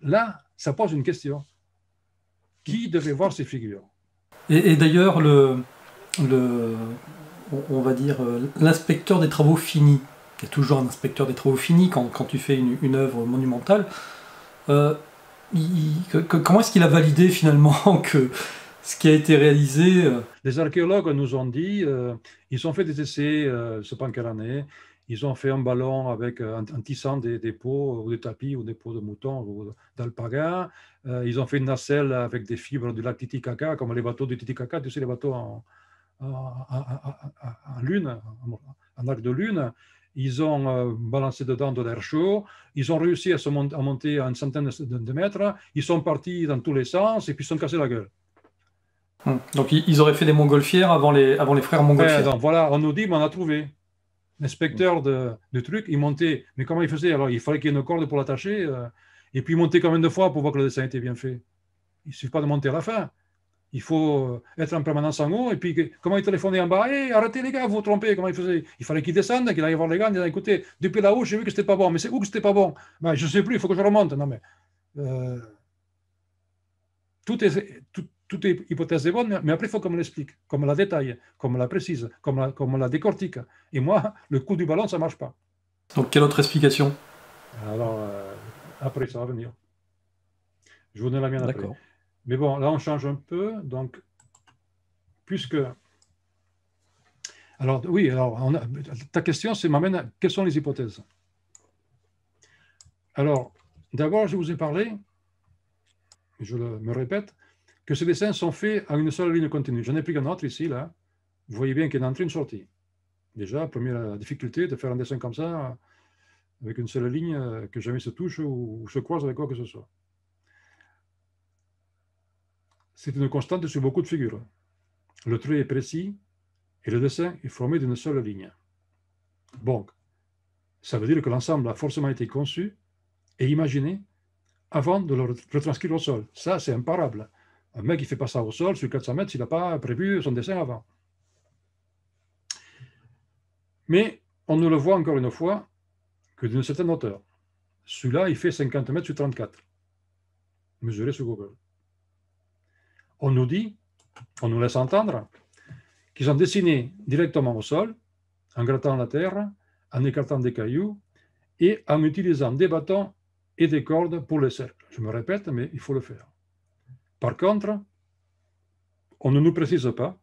là, ça pose une question. Qui devait voir ces figures? Et, d'ailleurs, le, le, on va dire, euh, l'inspecteur des travaux finis, il y a toujours un inspecteur des travaux finis quand, quand tu fais une, une œuvre monumentale, comment est-ce qu'il a validé finalement que ce qui a été réalisé euh, Les archéologues nous ont dit, euh, ils ont fait des essais, euh, je ne sais pas quelle année, ils ont fait un ballon avec un, tissant des, des, pots ou des tapis ou des pots de moutons ou d'alpaga. ils ont fait une nacelle avec des fibres du lac Titicaca, comme les bateaux du Titicaca, tu sais, les bateaux en, en lune, en arc de lune. Ils ont euh, balancé dedans de l'air chaud. Ils ont réussi à, se monter à une centaine de, mètres. Ils sont partis dans tous les sens et puis ils se sont cassés la gueule. Hum. Donc ils auraient fait des montgolfières avant les, avant les frères montgolfières. voilà, on nous dit, mais on a trouvé. L'inspecteur de, de, truc, il montait. Mais comment il faisait? Alors il fallait qu'il y ait une corde pour l'attacher. Euh, et puis il montait combien de fois pour voir que le dessin était bien fait? Il ne suffit pas de monter à la fin il faut euh, être en permanence en haut. Et puis, comment il téléphonait en bas hey, Arrêtez les gars, vous vous trompez. Comment il faisait Il fallait qu'il descende, qu'il aille voir les gars. Il disait écoutez, depuis là-haut, j'ai vu que c'était pas bon. Mais c'est où que c'était pas bon? Ben, Je ne sais plus, il faut que je remonte. Non, mais. Euh, tout, est, tout, toute hypothèse est bonne, mais après, il faut qu'on me l'explique, qu'on me la détaille, qu'on me la précise, qu'on me, la décortique. Et moi, le coup du ballon, ça ne marche pas. Donc, quelle autre explication? Alors, euh, après, ça va venir. Je vous donne la mienne après. Mais bon, là, on change un peu. Donc, puisque. Alors, oui, alors, ta question, c'est m'amène à quelles sont les hypothèses? Alors, d'abord, je vous ai parlé, je me répète, que ces dessins sont faits à une seule ligne continue. J'en ai pris un autre ici, là. Vous voyez bien qu'il y a une entrée une sortie. Déjà, première difficulté de faire un dessin comme ça, avec une seule ligne, que jamais se touche ou se croise avec quoi que ce soit. C'est une constante sur beaucoup de figures. Le trait est précis et le dessin est formé d'une seule ligne. Donc, ça veut dire que l'ensemble a forcément été conçu et imaginé avant de le retranscrire au sol. Ça, c'est imparable. Un mec qui fait pas ça au sol, sur 400 mètres, s'il n'a pas prévu son dessin avant. Mais on ne le voit encore une fois que d'une certaine hauteur. Celui-là, il fait 50 mètres sur 34, mesuré sur Google on nous dit, on nous laisse entendre, qu'ils ont dessiné directement au sol, en grattant la terre, en écartant des cailloux et en utilisant des bâtons et des cordes pour le cercle. Je me répète, mais il faut le faire. Par contre, on ne nous précise pas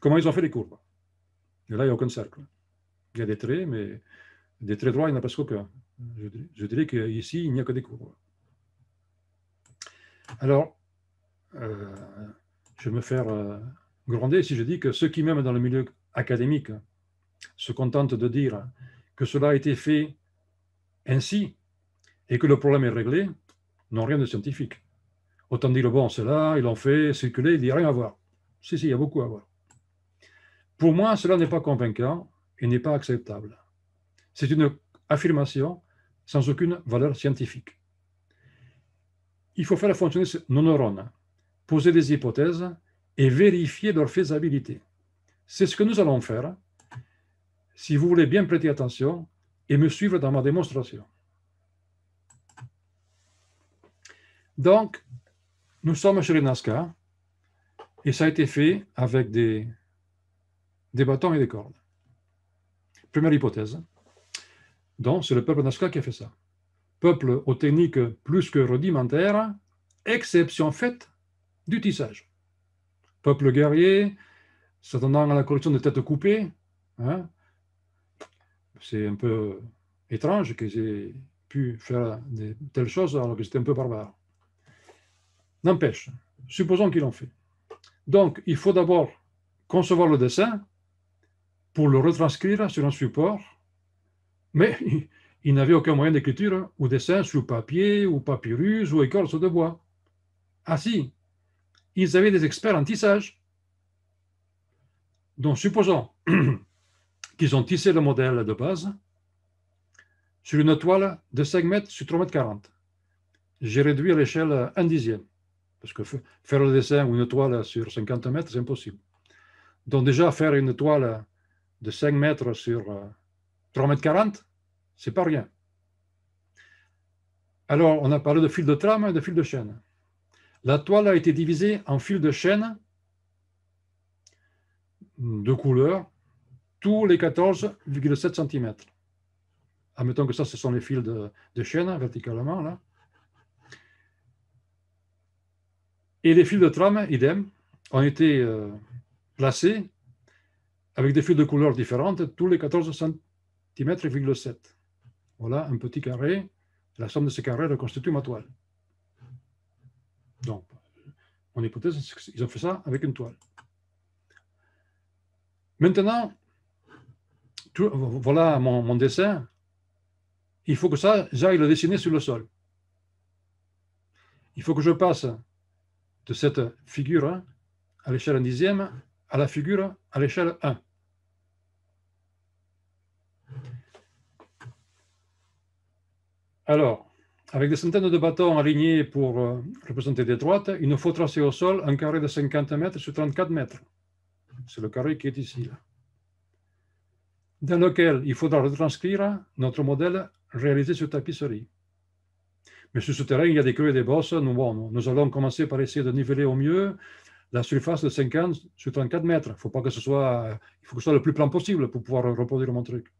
comment ils ont fait les courbes. Et là, il n'y a aucun cercle. Il y a des traits, mais des traits droits, il n'y en a presque aucun. Je, dirais qu'ici, il n'y a que des courbes. Alors, je vais me faire euh, gronder si je dis que ceux qui, même dans le milieu académique, se contentent de dire que cela a été fait ainsi et que le problème est réglé, n'ont rien de scientifique. Autant dire, bon, c'est là, ils l'ont fait circuler, il n'y a rien à voir. Si, si, il y a beaucoup à voir. Pour moi, cela n'est pas convaincant et n'est pas acceptable. C'est une affirmation sans aucune valeur scientifique. Il faut faire fonctionner nos neurones, poser des hypothèses et vérifier leur faisabilité. C'est ce que nous allons faire si vous voulez bien prêter attention et me suivre dans ma démonstration. Donc, nous sommes chez les Nazca et ça a été fait avec des, des bâtons et des cordes. Première hypothèse. Donc, c'est le peuple Nazca qui a fait ça. Peuple aux techniques plus que rudimentaires, exception faite du tissage. Peuple guerrier, s'attendant à la collection de têtes coupées. Hein. C'est un peu étrange qu'ils aient pu faire de telles choses alors que c'était un peu barbare. N'empêche, supposons qu'ils l'ont fait. Donc, il faut d'abord concevoir le dessin pour le retranscrire sur un support, mais il n'avait aucun moyen d'écriture ou dessin sur papier ou papyrus ou écorce de bois. Ah si, ils avaient des experts en tissage. Donc, supposons qu'ils ont tissé le modèle de base sur une toile de 5 mètres sur 3 mètres 40. J'ai réduit à l'échelle 1 dixième. Parce que faire le dessin ou une toile sur 50 mètres, c'est impossible. Donc déjà, faire une toile de 5 mètres sur 3 euh, mètres 40, c'est pas rien. Alors, on a parlé de fil de trame et de fil de chaîne. La toile a été divisée en fils de chaîne de couleur tous les 14,7 cm. Admettons que ça, ce sont les fils de, chaîne verticalement. Et les fils de trame, idem, ont été euh, placés avec des fils de couleurs différentes tous les 14 cm,7. Voilà un petit carré. La somme de ces carrés reconstitue ma toile. Donc, mon hypothèse, c'est qu'ils ont fait ça avec une toile. Maintenant, voilà mon, mon, dessin. Il faut que ça, j'aille le dessiner sur le sol. Il faut que je passe de cette figure à l'échelle 1 dixième à la figure à l'échelle 1. Alors, avec des centaines de bâtons alignés pour euh, représenter des droites, il nous faut tracer au sol un carré de 50 mètres sur 34 mètres. C'est le carré qui est ici. Dans lequel il faudra retranscrire notre modèle réalisé sur tapisserie. Mais sur ce terrain, il y a des creux et des bosses. Nous, allons commencer par essayer de niveler au mieux la surface de 50 sur 34 mètres. Il faut pas que ce soit, que ce soit le plus plan possible pour pouvoir reproduire mon truc.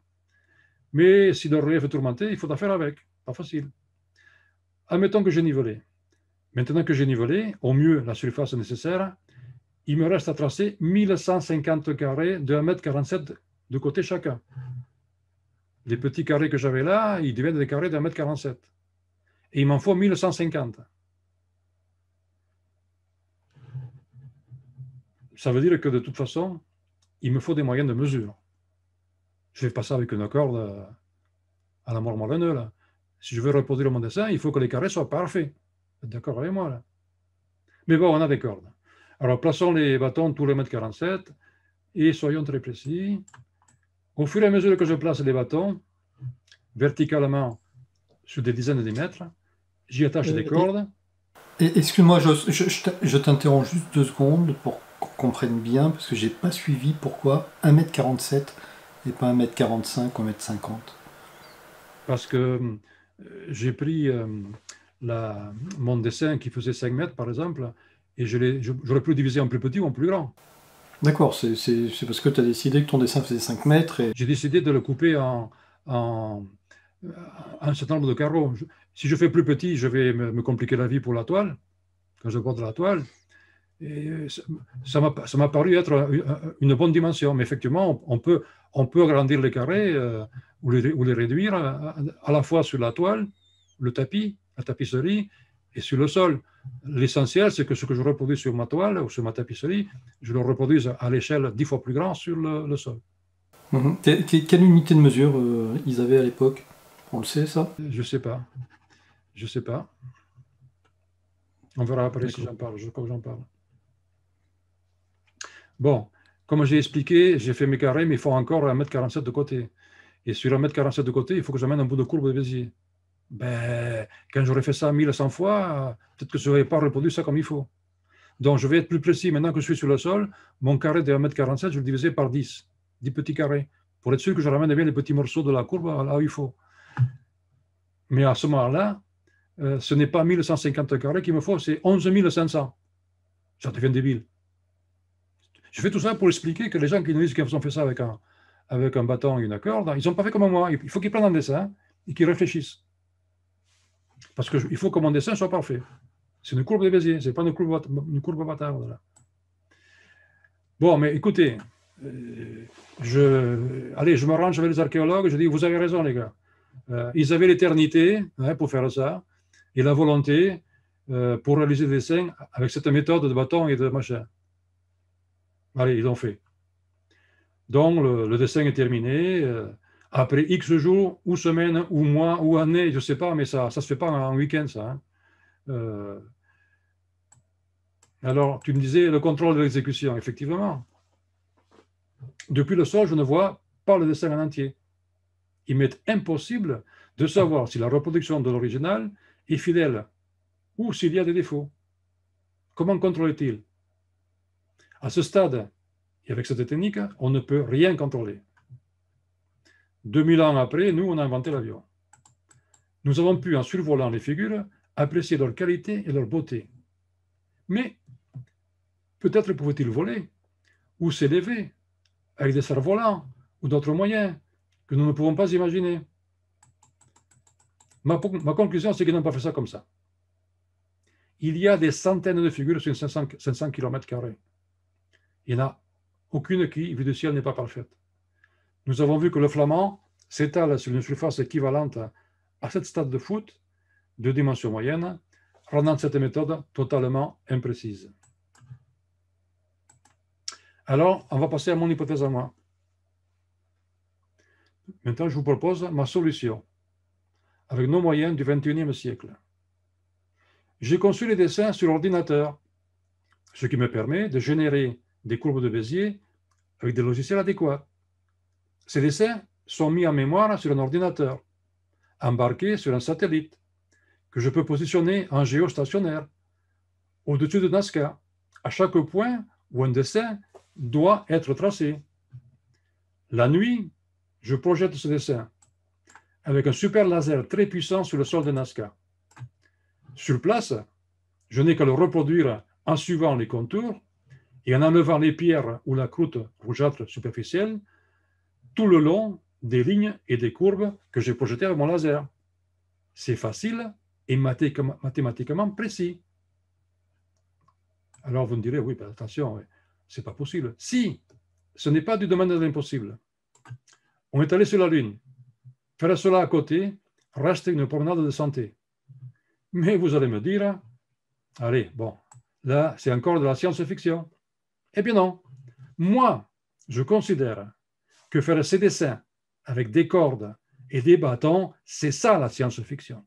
Mais si le relief est tourmenté, il faudra faire avec. Pas facile. Admettons que j'ai nivelé. Maintenant que j'ai nivelé, au mieux la surface nécessaire, il me reste à tracer 1150 carrés de 1m47 de côté chacun. Les petits carrés que j'avais là, ils deviennent des carrés de 1m47 et il m'en faut 1150. Ça veut dire que de toute façon, il me faut des moyens de mesure. Je vais passer avec une corde à la mort là. Si je veux reproduire mon dessin, il faut que les carrés soient parfaits. D'accord avec moi là? Mais bon, on a des cordes. Alors, plaçons les bâtons tous les mètres 47 et soyons très précis. Au fur et à mesure que je place les bâtons, verticalement sur des dizaines de mètres, J'y attache des cordes. Excuse-moi, je, t'interromps juste deux secondes pour qu'on comprenne bien, parce que j'ai pas suivi pourquoi 1m47 et pas 1m45 ou 1m50. Parce que euh, j'ai pris euh, la, mon dessin qui faisait 5 mètres, par exemple, et j'aurais pu le diviser en plus petit ou en plus grand. D'accord, c'est parce que tu as décidé que ton dessin faisait 5 mètres. Et... J'ai décidé de le couper en, en, un certain nombre de carreaux. Si je fais plus petit, je vais me, compliquer la vie pour la toile, quand je porte la toile. Et ça m'a paru être une bonne dimension. Mais effectivement, on peut, on peut agrandir les carrés euh, ou, les, ou, les, réduire à, à, la fois sur la toile, le tapis, la tapisserie et sur le sol. L'essentiel, c'est que ce que je reproduis sur ma toile ou sur ma tapisserie, je le reproduise à l'échelle dix fois plus grande sur le, sol. Mhm. Quelle unité de mesure euh, ils avaient à l'époque? On le sait, ça? Je ne sais pas. Je ne sais pas. On verra après si j'en parle. Je crois que j'en parle. Bon, comme j'ai expliqué, j'ai fait mes carrés, mais il faut encore 1m47 de côté. Et sur 1m47 de côté, il faut que j'amène un bout de courbe de Bézier ben, quand j'aurais fait ça 1100 fois, peut-être que je n'aurais pas reproduit ça comme il faut. Donc, je vais être plus précis. Maintenant que je suis sur le sol, mon carré de 1m47, je le divisais par 10, 10 petits carrés, pour être sûr que je ramène bien les petits morceaux de la courbe là où il faut. Mais à ce moment-là, euh, ce n'est pas 1150 carrés qu'il me faut, c'est 11 500. Ça devient débile. Je fais tout ça pour expliquer que les gens qui nous disent qu'ils ont fait ça avec un, avec un bâton et une corde, ils n'ont pas fait comme moi. Il faut qu'ils prennent un dessin et qu'ils réfléchissent. Parce qu'il faut que mon dessin soit parfait. C'est une courbe de Bézier, ce n'est pas une courbe, une bâtarde. Bon, mais écoutez, euh, je, allez, je me range avec les archéologues, je dis, vous avez raison, les gars. Euh, ils avaient l'éternité hein, pour faire ça, et la volonté euh, pour réaliser des dessins avec cette méthode de bâton et de machin. Allez, ils l'ont fait. Donc, le, dessin est terminé après X jours, ou semaines, ou mois, ou années, je ne sais pas, mais ça ne se fait pas en week-end, ça. Hein. Euh, alors, tu me disais le contrôle de l'exécution, effectivement. Depuis le sol, je ne vois pas le dessin en entier. Il m'est impossible de savoir si la reproduction de l'original est fidèle ou s'il y a des défauts. Comment contrôle-t-il À ce stade, et avec cette technique, on ne peut rien contrôler. 2000 ans après, nous, on a inventé l'avion. Nous avons pu, en survolant les figures, apprécier leur qualité et leur beauté. Mais peut-être pouvaient-ils voler ou s'élever avec des cerfs-volants ou d'autres moyens que nous ne pouvons pas imaginer. Ma, conclusion, c'est qu'ils n'ont pas fait ça comme ça. Il y a des centaines de figures sur 500, 500 km. Il n'y en a aucune qui, vue du ciel, n'est pas parfaite. Nous avons vu que le flamand s'étale sur une surface équivalente à cette stade de foot de dimension moyenne, rendant cette méthode totalement imprécise. Alors, on va passer à mon hypothèse à moi. Maintenant, je vous propose ma solution avec nos moyens du XXIe siècle. J'ai conçu les dessins sur ordinateur, ce qui me permet de générer des courbes de Bézier avec des logiciels adéquats. Ces dessins sont mis en mémoire sur un ordinateur, embarqué sur un satellite, que je peux positionner en géostationnaire, au-dessus de Nazca, à chaque point où un dessin doit être tracé. La nuit, je projette ce dessin avec un super laser très puissant sur le sol de Nazca. Sur place, je n'ai qu'à le reproduire en suivant les contours et en enlevant les pierres ou la croûte rougeâtre superficielle tout le long des lignes et des courbes que j'ai projetées avec mon laser. C'est facile et mathématiquement précis. Alors vous me direz, oui, ben attention, c'est pas possible. Si, ce n'est pas du domaine de l'impossible. On est allé sur la Lune. Faire cela à côté reste une promenade de santé. Mais vous allez me dire, allez, bon, là, c'est encore de la science-fiction. Eh bien non. Moi, je considère que faire ces dessins avec des cordes et des bâtons, c'est ça la science-fiction.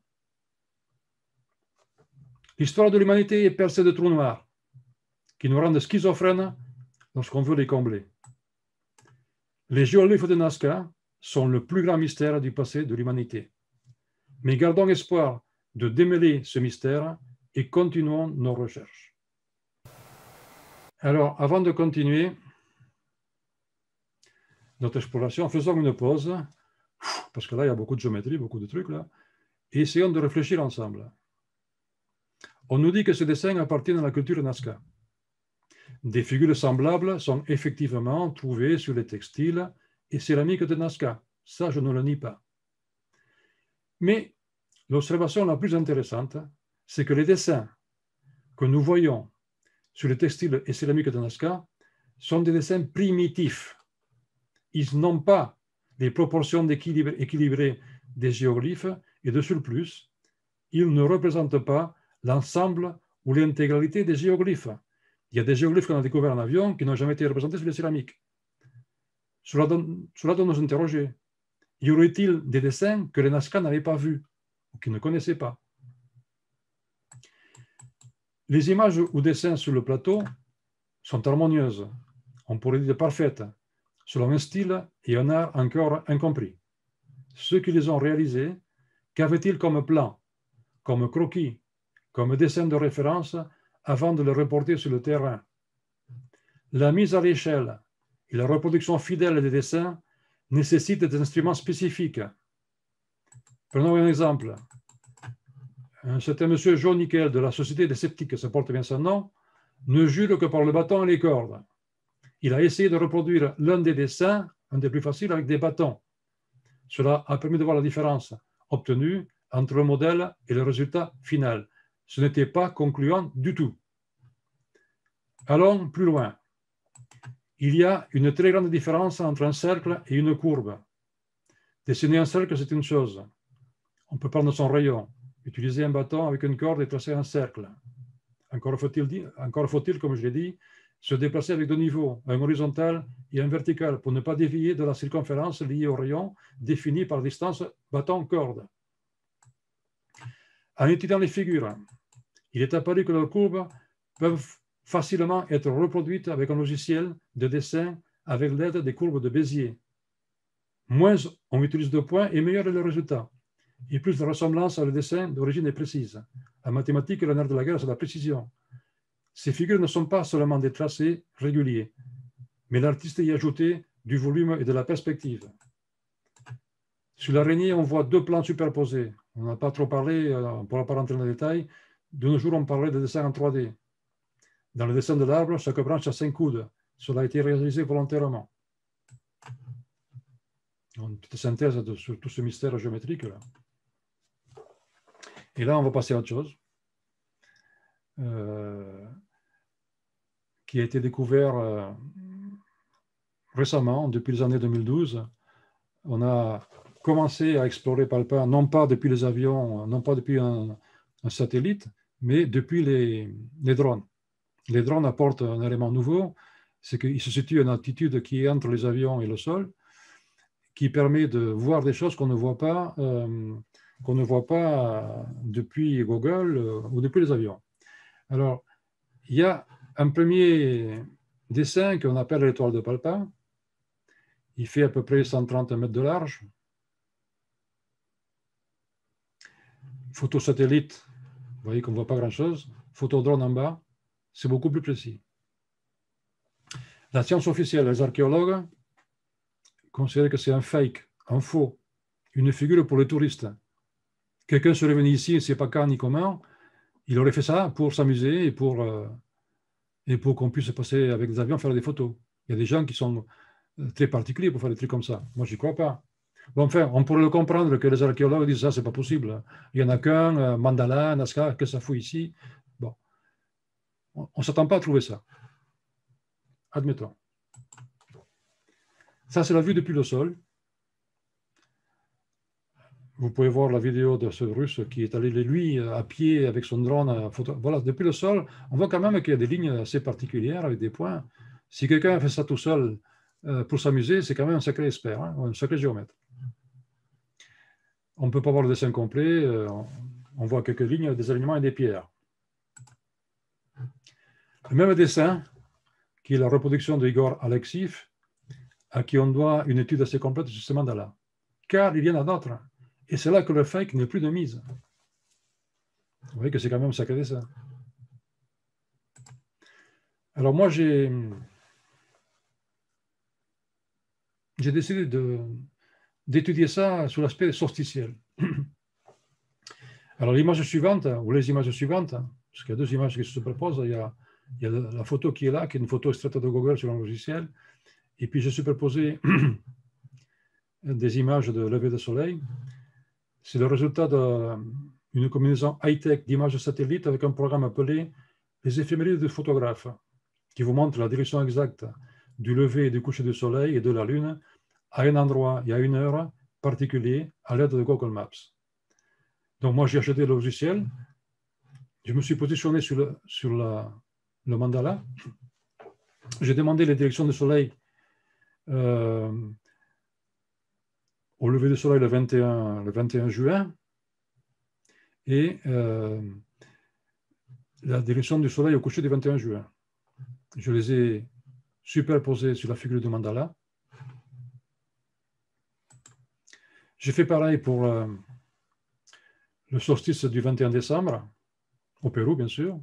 L'histoire de l'humanité est percée de trous noirs qui nous rendent schizophrènes lorsqu'on veut les combler. Les géoglyphes de Nazca sont le plus grand mystère du passé de l'humanité. Mais gardons espoir de démêler ce mystère et continuons nos recherches. Alors, avant de continuer, notre exploration, faisons une pause, parce que là, il y a beaucoup de géométrie, beaucoup de trucs là, et essayons de réfléchir ensemble. On nous dit que ces dessins appartiennent à la culture Nazca. Des figures semblables sont effectivement trouvées sur les textiles et céramiques de Nazca. Ça, je ne le nie pas. Mais l'observation la plus intéressante, c'est que les dessins que nous voyons sur les textiles et céramiques de Nazca sont des dessins primitifs. Ils n'ont pas les proportions équilibrées des géoglyphes et de surplus, ils ne représentent pas l'ensemble ou l'intégralité des géoglyphes. Il y a des géoglyphes qu'on a découverts en avion qui n'ont jamais été représentés sur les céramiques. Cela donne, cela nous interroger. Y aurait-il des dessins que les Nazca n'avaient pas vus ou qu'ils ne connaissaient pas? Les images ou dessins sur le plateau sont harmonieuses, on pourrait dire parfaites, selon un style et un art encore incompris. Ceux qui les ont réalisés, qu'avaient-ils comme plan, comme croquis, comme dessin de référence avant de le reporter sur le terrain? La mise à l'échelle et la reproduction fidèle des dessins nécessitent des instruments spécifiques. Prenons un exemple. Un certain monsieur Jean Nickel de la Société des sceptiques, ça porte bien son nom, ne jure que par le bâton et les cordes. Il a essayé de reproduire l'un des dessins, un des plus faciles, avec des bâtons. Cela a permis de voir la différence obtenue entre le modèle et le résultat final. Ce n'était pas concluant du tout. Allons plus loin. Il y a une très grande différence entre un cercle et une courbe. Dessiner un cercle, c'est une chose. On peut prendre son rayon, utiliser un bâton avec une corde et tracer un cercle. Encore faut-il, faut comme je l'ai dit, se déplacer avec deux niveaux, un horizontal et un vertical, pour ne pas dévier de la circonférence liée au rayon définie par distance bâton-corde. En étudiant les figures, il est apparu que leurs courbes peuvent facilement être reproduites avec un logiciel de dessin avec l'aide des courbes de Bézier. Moins on utilise de points et meilleur est le résultat. Et plus de ressemblance à le dessin d'origine est précise. En mathématiques, le nerf de la guerre, c'est la précision. Ces figures ne sont pas seulement des tracés réguliers, mais l'artiste y a ajouté du volume et de la perspective. Sur l'araignée, on voit deux plans superposés. On n'a pas trop parlé, euh, on ne pourra pas rentrer dans les détails. De nos jours, on parlait de dessin en 3D. Dans le dessin de l'arbre, chaque branche a cinq coudes. Cela a été réalisé volontairement. Une petite synthèse sur tout ce mystère géométrique. Là. Et là, on va passer à autre chose. Euh, qui a été découvert euh, récemment, depuis les années 2012. On a commencé à explorer Palpa, non pas depuis les avions, non pas depuis un, satellite, mais depuis les, drones. Les drones apportent un élément nouveau, c'est qu'il se situe à une altitude qui est entre les avions et le sol, qui permet de voir des choses qu'on ne voit pas, euh, qu'on ne voit pas depuis Google ou depuis les avions. Alors, il y a un premier dessin qu'on appelle l'étoile de Palpa. Il fait à peu près 130 mètres de large. Photo satellite, vous voyez qu'on ne voit pas grand-chose. Photo drone en bas, c'est beaucoup plus précis. La science officielle, les archéologues considèrent que c'est un fake, un faux, une figure pour les touristes. Quelqu'un serait venu ici, ne sait pas quand ni comment, il aurait fait ça pour s'amuser et pour, euh, et pour qu'on puisse passer avec des avions faire des photos. Il y a des gens qui sont euh, très particuliers pour faire des trucs comme ça. Moi, je n'y crois pas. Enfin, on pourrait le comprendre que les archéologues disent ça, c'est pas possible. Il n'y en a qu'un, euh, Mandala, Nazca, que ça fout ici. Bon. On ne s'attend pas à trouver ça. Admettons. Ça, c'est la vue depuis le sol. Vous pouvez voir la vidéo de ce russe qui est allé, lui, à pied avec son drone. Voilà, depuis le sol, on voit quand même qu'il y a des lignes assez particulières avec des points. Si quelqu'un fait ça tout seul euh, pour s'amuser, c'est quand même un sacré expert, hein, un sacré géomètre. On ne peut pas voir le dessin complet. Euh, on voit quelques lignes, des alignements et des pierres. Le même dessin, qui est la reproduction de Igor Alexiev, à qui on doit une étude assez complète sur ce mandala. Car il y en a d'autres. Et c'est là que le fake n'est plus de mise. Vous voyez que c'est quand même sacré ça. Alors moi, j'ai, j'ai décidé d'étudier ça sous l'aspect solsticiel. Alors l'image suivante, ou les images suivantes, parce qu'il y a deux images qui se superposent, il y a, il y a la photo qui est là, qui est une photo extraite de Google sur un logiciel, et puis j'ai superposé des images de lever de soleil, c'est le résultat d'une combinaison high-tech d'images satellites avec un programme appelé les éphémérides de photographes qui vous montrent la direction exacte du lever et du coucher du soleil et de la lune à un endroit et à une heure particulier à l'aide de Google Maps. Donc moi j'ai acheté le logiciel, je me suis positionné sur le, sur le mandala, j'ai demandé les directions du soleil euh, au lever du soleil le 21, le 21 juin et euh, la direction du soleil au coucher du 21 juin. Je les ai superposés sur la figure du mandala. J'ai fait pareil pour euh, le solstice du 21 décembre, au Pérou, bien sûr.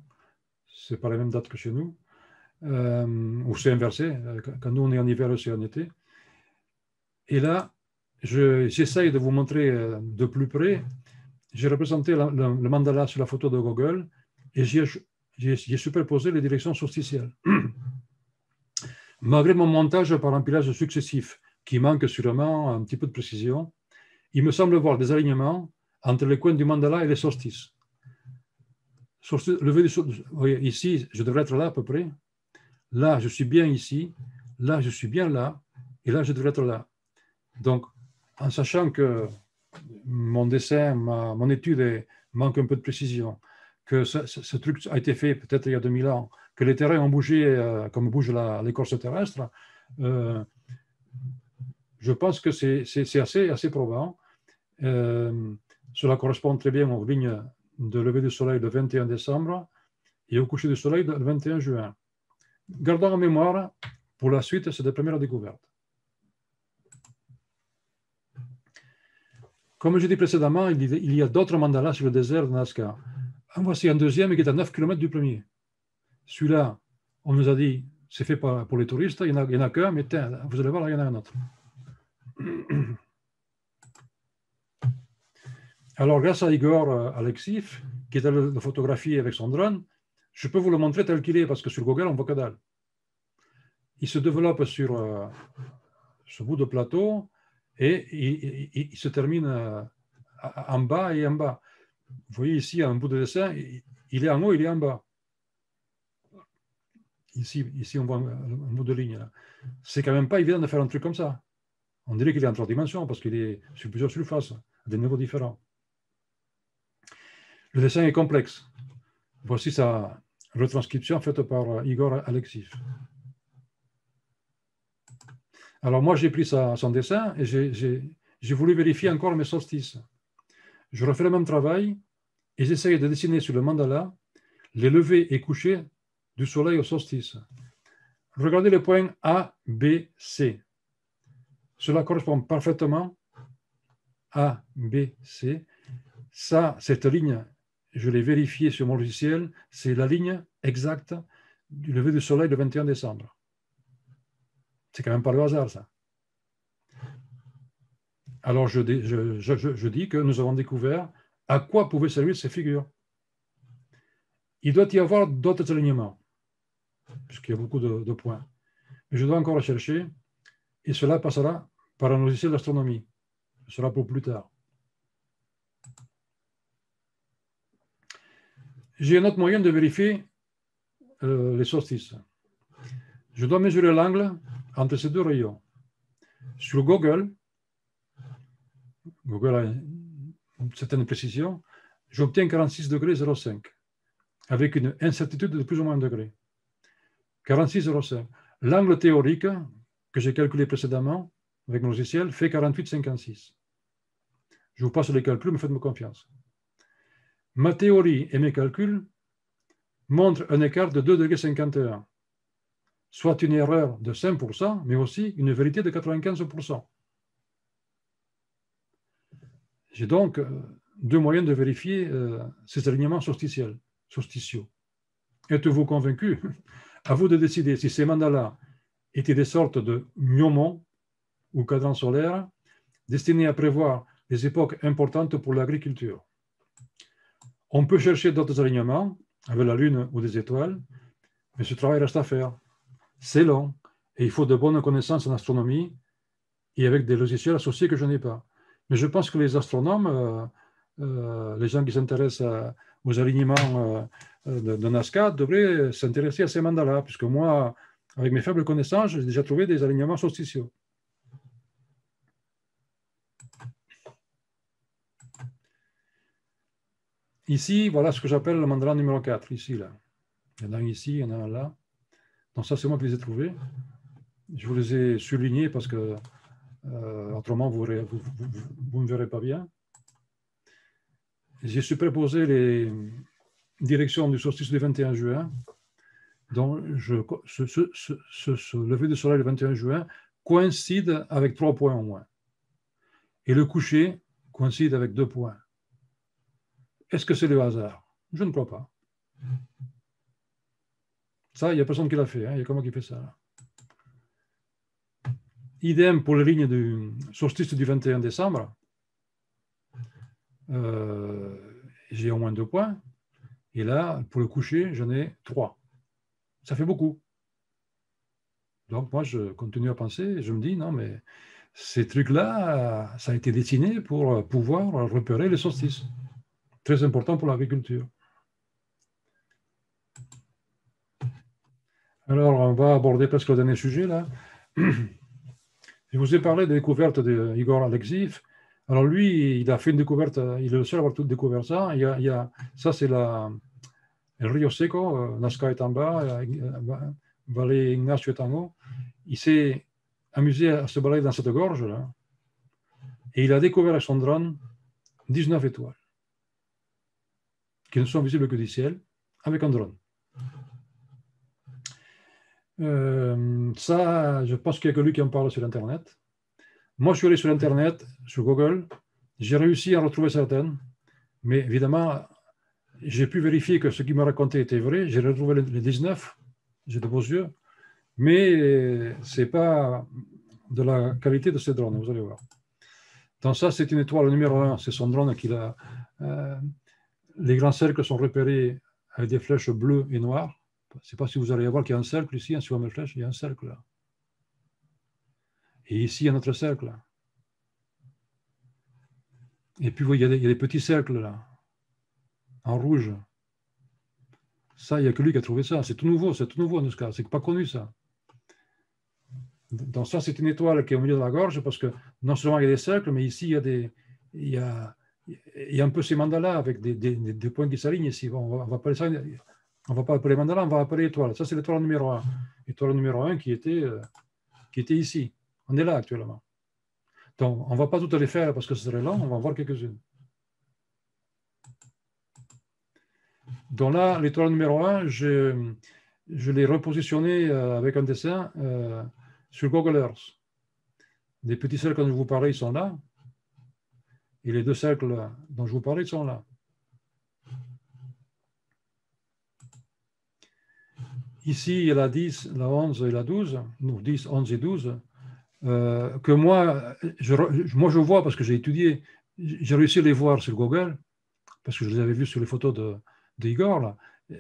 Ce n'est pas la même date que chez nous. Euh, ou c'est inversé. Quand nous, on est en hiver, c'est en été. Et là, j'essaye de vous montrer euh, de plus près. J'ai représenté le mandala sur la photo de Google et j'ai superposé les directions solsticielles. Malgré mon montage par empilage successif, qui manque sûrement un petit peu de précision, il me semble voir des alignements entre les coins du mandala et les solstices. Le ici, je devrais être là à peu près. Là, je suis bien ici. Là, je suis bien là. Et là, je devrais être là. Donc, en sachant que mon dessin, mon étude manque un peu de précision, que ce, truc a été fait peut-être il y a 2000 ans, que les terrains ont bougé euh, comme bouge l'écorce terrestre, euh, je pense que c'est assez, assez probant. Euh, cela correspond très bien aux lignes de lever du soleil le 21 décembre et au coucher du soleil le 21 juin. Gardons en mémoire pour la suite cette première découverte. Comme je dit précédemment, il y a d'autres mandalas sur le désert de Nazca. En voici un deuxième qui est à 9 km du premier. Celui-là, on nous a dit, c'est fait pour les touristes, il n'y en a, qu'un, mais vous allez voir, il y en a un autre. Alors, grâce à Igor euh, Alexif, qui est allé le photographier avec son drone, je peux vous le montrer tel qu'il est, parce que sur Google, on voit que dalle. Il se développe sur euh, ce bout de plateau et il se termine euh, en bas et en bas. Vous voyez ici un bout de dessin, il est en haut, il est en bas. Ici, ici on voit un, bout de ligne. C'est quand même pas évident de faire un truc comme ça. On dirait qu'il est en trois dimensions parce qu'il est sur plusieurs surfaces, à des niveaux différents. Le dessin est complexe. Voici sa retranscription faite par Igor Alexif. Alors moi, j'ai pris son dessin et j'ai voulu vérifier encore mes solstices je refais le même travail et j'essaye de dessiner sur le mandala les levées et couchers du soleil au solstice. Regardez les points A, B, C. Cela correspond parfaitement A, B, C. Ça, cette ligne, je l'ai vérifiée sur mon logiciel, c'est la ligne exacte du lever du soleil le 21 décembre. C'est quand même pas le hasard, ça. Alors je, dis que nous avons découvert à quoi pouvaient servir ces figures. Il doit y avoir d'autres alignements, puisqu'il y a beaucoup de, points. Mais je dois encore chercher, et cela passera par un logiciel d'astronomie. Ce sera pour plus tard. J'ai un autre moyen de vérifier euh, les solstices. Je dois mesurer l'angle entre ces deux rayons. Sur Google, Google a une certaine précision, j'obtiens 46 degrés 0,5 avec une incertitude de plus ou moins un degré. 46,05. L'angle théorique que j'ai calculé précédemment avec mon logiciel fait 48,56. Je vous passe les calculs, mais faites-moi confiance. Ma théorie et mes calculs montrent un écart de 2,51, soit une erreur de 5%, mais aussi une vérité de 95%. J'ai donc euh, deux moyens de vérifier euh, ces alignements solsticiels. Êtes-vous convaincu À vous de décider si ces mandalas étaient des sortes de gnomons ou cadrans solaires destinés à prévoir des époques importantes pour l'agriculture? On peut chercher d'autres alignements avec la Lune ou des étoiles, mais ce travail reste à faire. C'est long et il faut de bonnes connaissances en astronomie et avec des logiciels associés que je n'ai pas. Mais je pense que les astronomes, euh, euh, les gens qui s'intéressent aux alignements de, de, Nazca devraient s'intéresser à ces mandalas, puisque moi, avec mes faibles connaissances, j'ai déjà trouvé des alignements solsticiaux. Ici, voilà ce que j'appelle le mandala numéro 4, ici, là. Il y en a un ici, il y en a un là. Donc ça, c'est moi qui les ai trouvés. Je vous les ai soulignés parce que euh, autrement, vous ne verrez pas bien. J'ai superposé les directions du solstice du 21 juin. Ce, ce, lever du soleil le 21 juin coïncide avec trois points au moins. Et le coucher coïncide avec deux points. Est-ce que c'est le hasard? Je ne crois pas. Il n'y a personne qui l'a fait. Hein. Il y a comment qui fait ça. Idem pour les lignes du solstice du 21 décembre. Euh, j'ai au moins deux points. Et là, pour le coucher, j'en ai trois. Ça fait beaucoup. Donc moi, je continue à penser, je me dis, non, mais ces trucs-là, ça a été dessiné pour pouvoir repérer les solstices très important pour l'agriculture. Alors, on va aborder presque le dernier sujet là. Je vous ai parlé des découvertes d'Igor Alexiev. Alors lui, il a fait une découverte, il est le seul à avoir tout découvert ça. Il y a, ça, c'est la Rio Seco, euh, Nazca est en bas, euh, Vallée Ignacio est en haut. Il s'est amusé à se balader dans cette gorge là. Et il a découvert avec son drone 19 étoiles qui ne sont visibles que du ciel, avec un drone. Euh, ça, je pense qu'il n'y a que lui qui en parle sur Internet. Moi, je suis allé sur Internet, sur Google, j'ai réussi à retrouver certaines, mais évidemment, j'ai pu vérifier que ce qu'il me racontait était vrai. J'ai retrouvé les 19, j'ai de beaux yeux, mais ce n'est pas de la qualité de ces drones, vous allez voir. Donc ça, c'est une étoile numéro 1, c'est son drone qu'il a euh, les grands cercles sont repérés avec des flèches bleues et noires. Je ne sais pas si vous allez voir qu'il y a un cercle ici, un sur flèche, il y a un cercle là. Et ici, il y a un autre cercle. Et puis, vous voyez, il y, a des, petits cercles là, en rouge. Ça, il n'y a que lui qui a trouvé ça. C'est tout nouveau, c'est tout nouveau cas. C'est pas connu ça. Donc ça, c'est une étoile qui est au milieu de la gorge parce que non seulement il y a des cercles, mais ici, il y a des, il y a, il y a un peu ces mandalas avec des, points qui s'alignent ici. on va, appeler ça, on va pas appeler mandala, on va appeler étoile. Ça, c'est l'étoile numéro 1. Étoile numéro 1 qui était, euh, qui était ici. On est là actuellement. Donc, on ne va pas toutes les faire parce que ce serait long, on va en voir quelques-unes. Donc là, l'étoile numéro 1, je, je l'ai repositionné euh, avec un dessin euh, sur Google Earth. Les petits cercles dont je vous parlais, ils sont là. Et les deux cercles dont je vous parlais sont là. Ici, la 10, la 11 et la 12, nous 10, 11 et 12, euh, que moi je, moi, je vois parce que j'ai étudié, j'ai réussi à les voir sur Google, parce que je les avais vus sur les photos de, Igor, là,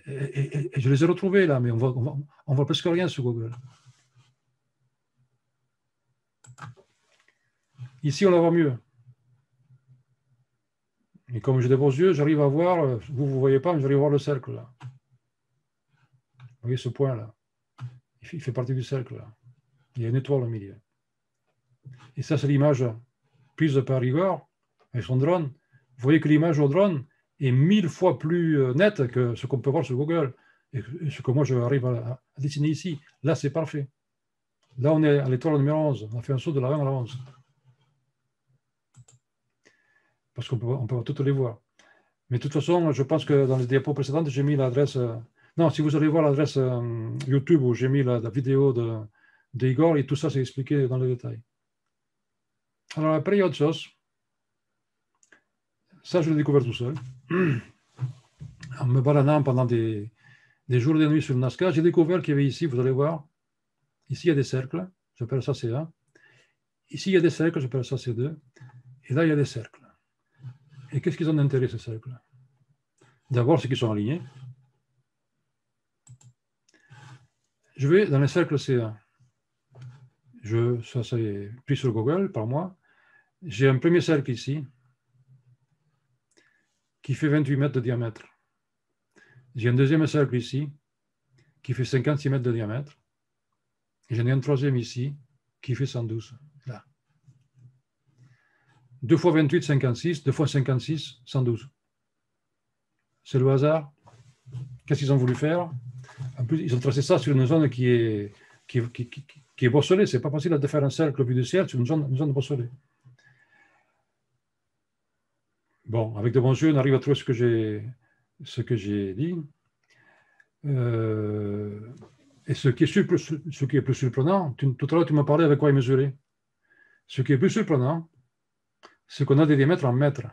et, je les ai retrouvés là, mais on voit, voit presque rien sur Google. Ici, on la voit mieux. Et comme j'ai des beaux yeux, j'arrive à voir, euh, vous ne voyez pas, mais j'arrive à voir le cercle là. Vous voyez ce point là Il fait partie du cercle. Il y a une étoile au milieu. Et ça, c'est l'image prise par Igor avec son drone. Vous voyez que l'image au drone est mille fois plus euh, nette que ce qu'on peut voir sur Google et ce que moi je arrive à, dessiner ici. Là, c'est parfait. Là, on est à l'étoile numéro 11. On a fait un saut de la 1 à la 11 parce qu'on peut, on peut toutes les voir. Mais de toute façon, je pense que dans les diapos précédentes, j'ai mis l'adresse. Non, si vous allez voir l'adresse euh, YouTube où j'ai mis la, vidéo de, d'Igor et tout ça, c'est expliqué dans les détails. Alors après, il y a autre chose. Ça, je l'ai découvert tout seul. En me baladant pendant des, des jours et des nuits sur le Nazca, j'ai découvert qu'il y avait ici, vous allez voir, ici il y a des cercles, j'appelle ça C1. Ici il y a des cercles, j'appelle ça C2. Et là il y a des cercles. Et qu'est-ce qu'ils ont d'intérêt, ces cercles? D'abord, c'est qu'ils sont alignés. Je vais dans le cercle C1. Je, ça, c'est pris sur Google par moi. J'ai un premier cercle ici. qui fait 28 mètres de diamètre. J'ai un deuxième cercle ici qui fait 56 mètres de diamètre. J'en ai un troisième ici qui fait 112. Là. 2 fois 28, 56. 2 fois 56, 112. C'est le hasard. Qu'est-ce qu'ils ont voulu faire? En plus, ils ont tracé ça sur une zone qui est, qui, est bosselée. Ce n'est pas facile de faire un cercle au bout du ciel sur une zone, une bosselée. Bon, avec de bons yeux, on arrive à trouver ce que j'ai, ce que j'ai dit. Euh, et ce qui, est ce qui est plus surprenant, tout à l'heure tu m'as parlé avec quoi il mesurait. Ce qui est plus surprenant, c'est qu'on a des diamètres en mètres.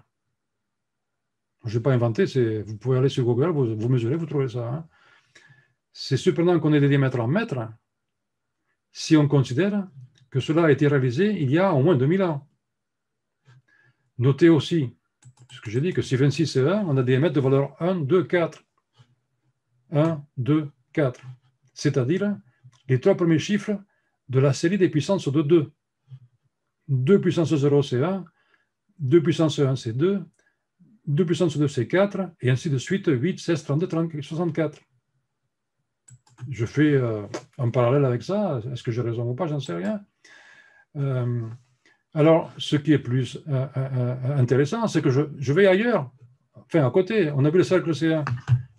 Je n'ai pas inventé, vous pouvez aller sur Google, vous, mesurez, vous trouvez ça. Hein. C'est surprenant qu'on ait des diamètres en mètres si on considère que cela a été réalisé il y a au moins 2000 ans. Notez aussi, ce que j'ai dit, que si 26 et 1, on a des diamètres de valeur 1, 2, 4. 1, 2, 4. C'est-à-dire les trois premiers chiffres de la série des puissances de 2. 2 puissance 0, c'est 1. 2 puissance 1, c'est 2. 2 puissance 2, c'est 4. Et ainsi de suite, 8, 16, 32, 34, 64. Je fais euh, un parallèle avec ça. Est-ce que j'ai raison ou pas J'en sais rien. Euh, alors, ce qui est plus euh, intéressant, c'est que je, vais ailleurs, enfin à côté. On a vu le cercle C1.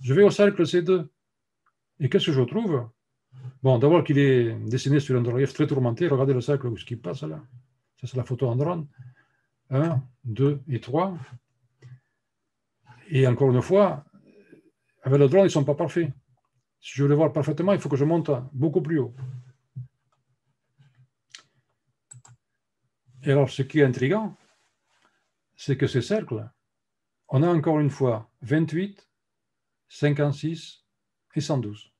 Je vais au cercle C2. Et qu'est-ce que je trouve? Bon, d'abord qu'il est dessiné sur un relief très tourmenté. Regardez le cercle, ce qui passe là. Ça, c'est la photo en drone. 1, 2 et 3. Et encore une fois, avec le drone, ils ne sont pas parfaits. Si je veux les voir parfaitement, il faut que je monte beaucoup plus haut. Et alors, ce qui est intriguant, c'est que ces cercles, on a encore une fois 28, 56 et 112.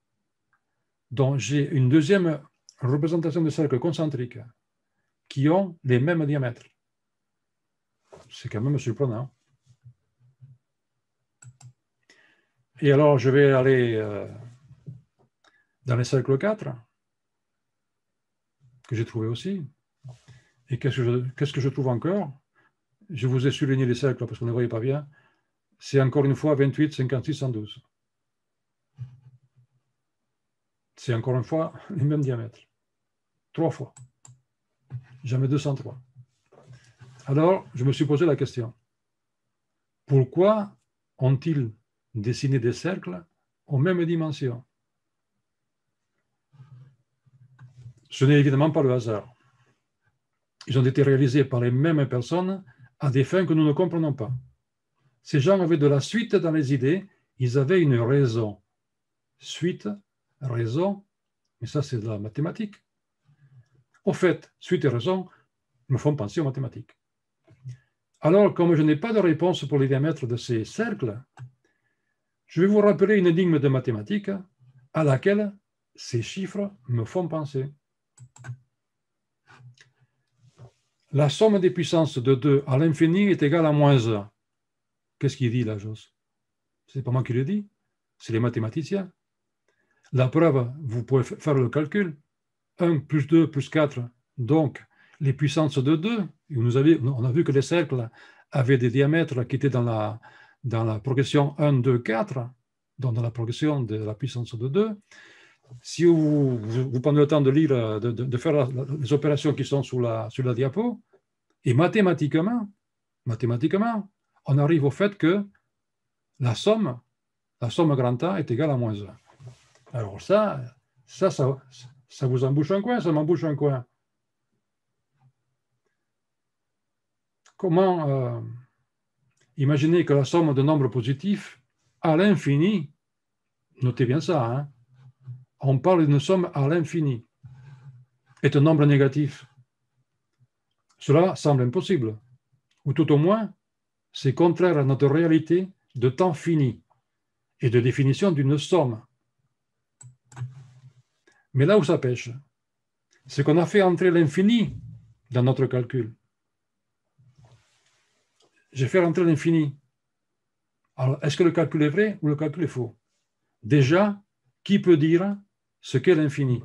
Donc j'ai une deuxième représentation de cercles concentriques qui ont les mêmes diamètres. C'est quand même surprenant. Et alors je vais aller euh, dans les cercles 4, que j'ai trouvé aussi. Et qu'est-ce que, je, trouve encore? Je vous ai souligné les cercles parce qu'on ne voyait pas bien c'est encore une fois 28, 56, 112. C'est encore une fois le même diamètre. Trois fois. Jamais 203. Alors, je me suis posé la question. Pourquoi ont-ils dessiné des cercles aux mêmes dimensions? Ce n'est évidemment pas le hasard. Ils ont été réalisés par les mêmes personnes à des fins que nous ne comprenons pas. Ces gens avaient de la suite dans les idées, ils avaient une raison. Suite, raison, mais ça c'est de la mathématique. Au fait, suite et raison me font penser aux mathématiques. Alors, comme je n'ai pas de réponse pour les diamètres de ces cercles, je vais vous rappeler une énigme de mathématiques à laquelle ces chiffres me font penser. La somme des puissances de 2 à l'infini est égale à moins 1. Qu'est-ce qu'il dit là, Jos C'est pas moi qui le dis, c'est les mathématiciens. La preuve, vous pouvez faire le calcul. 1 plus 2 plus 4, donc les puissances de 2. on a vu que les cercles avaient des diamètres qui étaient dans la, dans la progression 1, 2, 4, donc dans la progression de la puissance de 2. Si vous, prenez le temps de lire, de, faire les opérations qui sont sur la, sur la diapo, et mathématiquement, mathématiquement, on arrive au fait que la somme, la somme grand A est égale à moins 1. Alors ça, ça, ça, vous embouche un coin, ça m'embouche un coin. Comment euh, imaginer que la somme de nombres positifs à l'infini, notez bien ça, hein, on parle d'une somme à l'infini, est un nombre négatif. Cela semble impossible, ou tout au moins c'est contraire à notre réalité de temps fini et de définition d'une somme. Mais là où ça pêche, c'est qu'on a fait entrer l'infini dans notre calcul. J'ai fait entrer l'infini. Alors, est-ce que le calcul est vrai ou le calcul est faux? Déjà, qui peut dire ce qu'est l'infini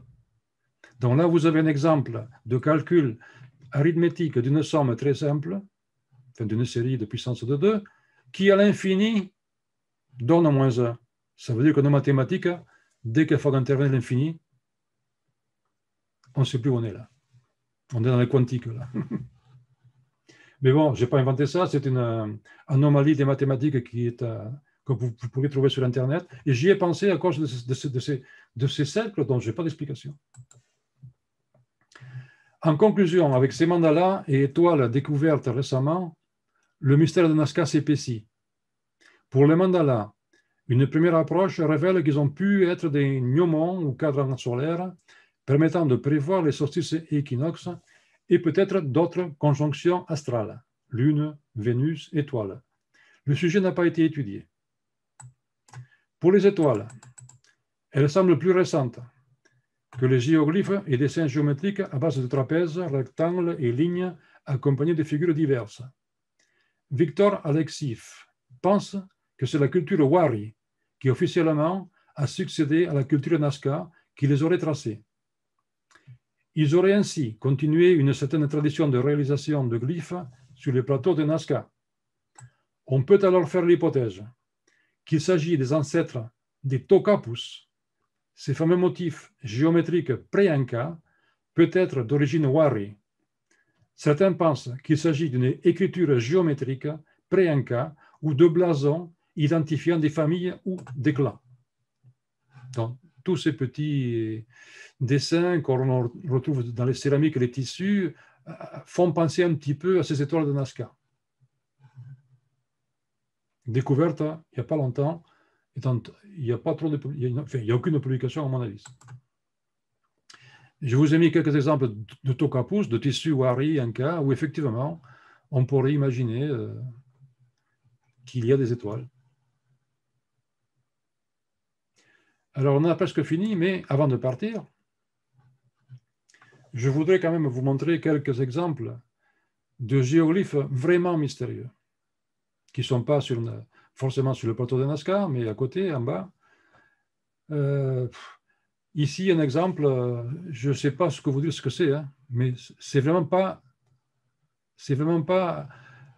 Donc là, vous avez un exemple de calcul arithmétique d'une somme très simple d'une série de puissance de 2, qui à l'infini donne moins 1. Ça veut dire que nos mathématiques, dès qu'il faut intervenir l'infini, on ne sait plus où on est là. On est dans les quantiques là. Mais bon, je n'ai pas inventé ça, c'est une euh, anomalie des mathématiques qui est, euh, que vous, pouvez trouver sur Internet. Et j'y ai pensé à cause de, ces, de ces cercles dont je n'ai pas d'explication. En conclusion, avec ces mandalas et étoiles découvertes récemment, le mystère de Nazca s'épaissit. Pour les mandalas, une première approche révèle qu'ils ont pu être des gnomons ou cadrans solaires permettant de prévoir les solstices et équinoxes et peut-être d'autres conjonctions astrales, Lune, Vénus, étoiles. Le sujet n'a pas été étudié. Pour les étoiles, elles semblent plus récentes que les géoglyphes et dessins géométriques à base de trapèzes, rectangles et lignes accompagnés de figures diverses. Victor Alexif pense que c'est la culture Wari qui officiellement a succédé à la culture Nazca qui les aurait tracés. Ils auraient ainsi continué une certaine tradition de réalisation de glyphes sur les plateaux de Nazca. On peut alors faire l'hypothèse qu'il s'agit des ancêtres des Tokapus, ces fameux motifs géométriques pré-inca, peut-être d'origine wari. Certains pensent qu'il s'agit d'une écriture géométrique pré-inca ou de blasons identifiant des familles ou des clans. Tous ces petits dessins qu'on retrouve dans les céramiques et les tissus euh, font penser un petit peu à ces étoiles de Nazca. Découverte il n'y a pas longtemps, il n'y a pas trop de, il n'y a, aucune publication à mon avis. Je vous ai mis quelques exemples de tokapus, de tissus wari, cas où effectivement on pourrait imaginer euh, qu'il y a des étoiles. Alors on a presque fini, mais avant de partir, je voudrais quand même vous montrer quelques exemples de géoglyphes vraiment mystérieux, qui ne sont pas forcément sur le plateau de Nazca, mais à côté, en bas. Euh, ici, un exemple, je ne sais pas ce que vous dire ce que c'est, hein, mais c'est vraiment vraiment pas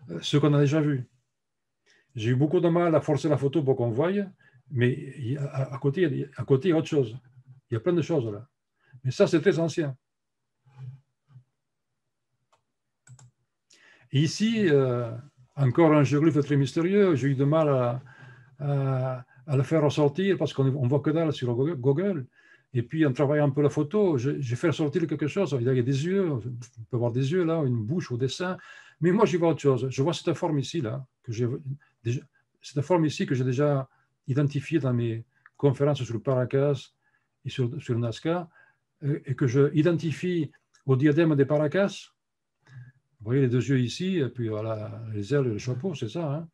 euh, ce qu'on a déjà vu. J'ai eu beaucoup de mal à forcer la photo pour qu'on voie, mais à, côté, à côté, il y a autre chose. Il y a plein de choses là. Mais ça, c'est très ancien. ici, euh, encore un géoglyphe très mystérieux. J'ai eu de mal à, le faire ressortir parce qu'on ne voit que dalle sur Google. Et puis, en travaillant un peu la photo, j'ai fait ressortir quelque chose. Il y a des yeux, on peut voir des yeux là, une bouche au dessin. Mais moi, j'y vois autre chose. Je vois cette forme ici, là, que j'ai déjà, cette forme ici que j'ai déjà identifiée dans mes conférences sur le Paracas et sur, sur le Nazca, euh, et que je identifie au diadème des Paracas, vous voyez les deux yeux ici, puis voilà, les ailes et le chapeau, c'est ça. Hein.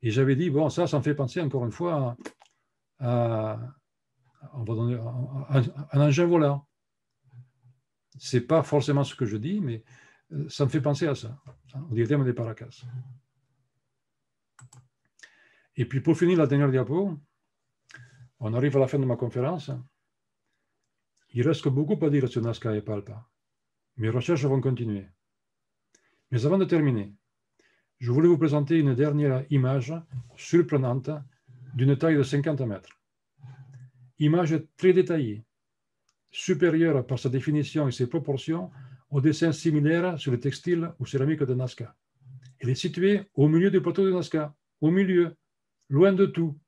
et j'avais dit, bon, ça, ça me fait penser encore une fois à, un engin volant. Ce n'est pas forcément ce que je dis, mais euh, ça me fait penser à ça, hein, au diadème des Paracas. Et puis pour finir la dernière diapo, on arrive à la fin de ma conférence. Il reste beaucoup à dire sur Nazca et Palpa. Mes recherches vont continuer. Mais avant de terminer, je voulais vous présenter une dernière image surprenante d'une taille de 50 mètres. Image très détaillée, supérieure par sa définition et ses proportions aux dessins similaires sur le textile ou céramique de Nazca. Elle est située au milieu du plateau de Nazca, au milieu, loin de tout.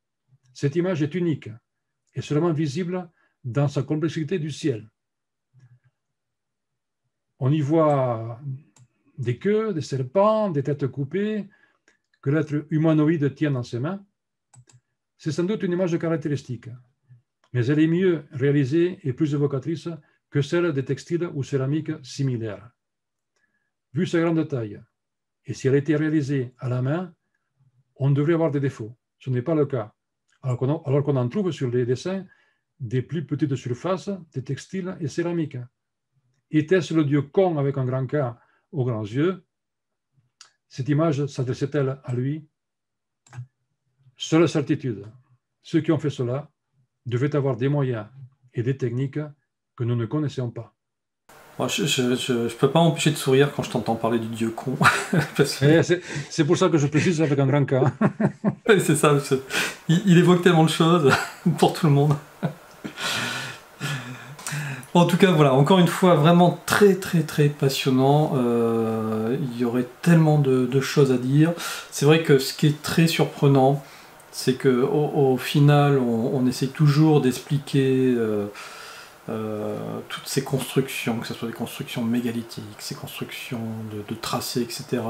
Cette image est unique et seulement visible dans sa complexité du ciel. On y voit des queues, des serpents, des têtes coupées, que l'être humanoïde tient dans ses mains, c'est sans doute une image caractéristique, mais elle est mieux réalisée et plus évocatrice que celle des textiles ou céramiques similaires. Vu sa grande taille, et si elle était réalisée à la main, on devrait avoir des défauts. Ce n'est pas le cas, alors qu'on en trouve sur les dessins des plus petites surfaces, des textiles et céramiques. Était-ce le dieu con avec un grand K aux grands yeux. Cette image s'adressait-elle à lui? Seule certitude, ceux qui ont fait cela devaient avoir des moyens et des techniques que nous ne connaissions pas. je, ne peux pas m'empêcher de sourire quand je t'entends parler du dieu con. Eh, c'est pour ça que je précise avec un grand cas. c'est ça, il, évoque tellement de choses pour tout le monde. En tout cas, voilà, encore une fois, vraiment très très très passionnant. Euh, il y aurait tellement de, choses à dire. C'est vrai que ce qui est très surprenant, c'est que au, final, on, essaie toujours d'expliquer euh, euh, toutes ces constructions, que ce soit des constructions mégalithiques, ces constructions de, tracés, etc.,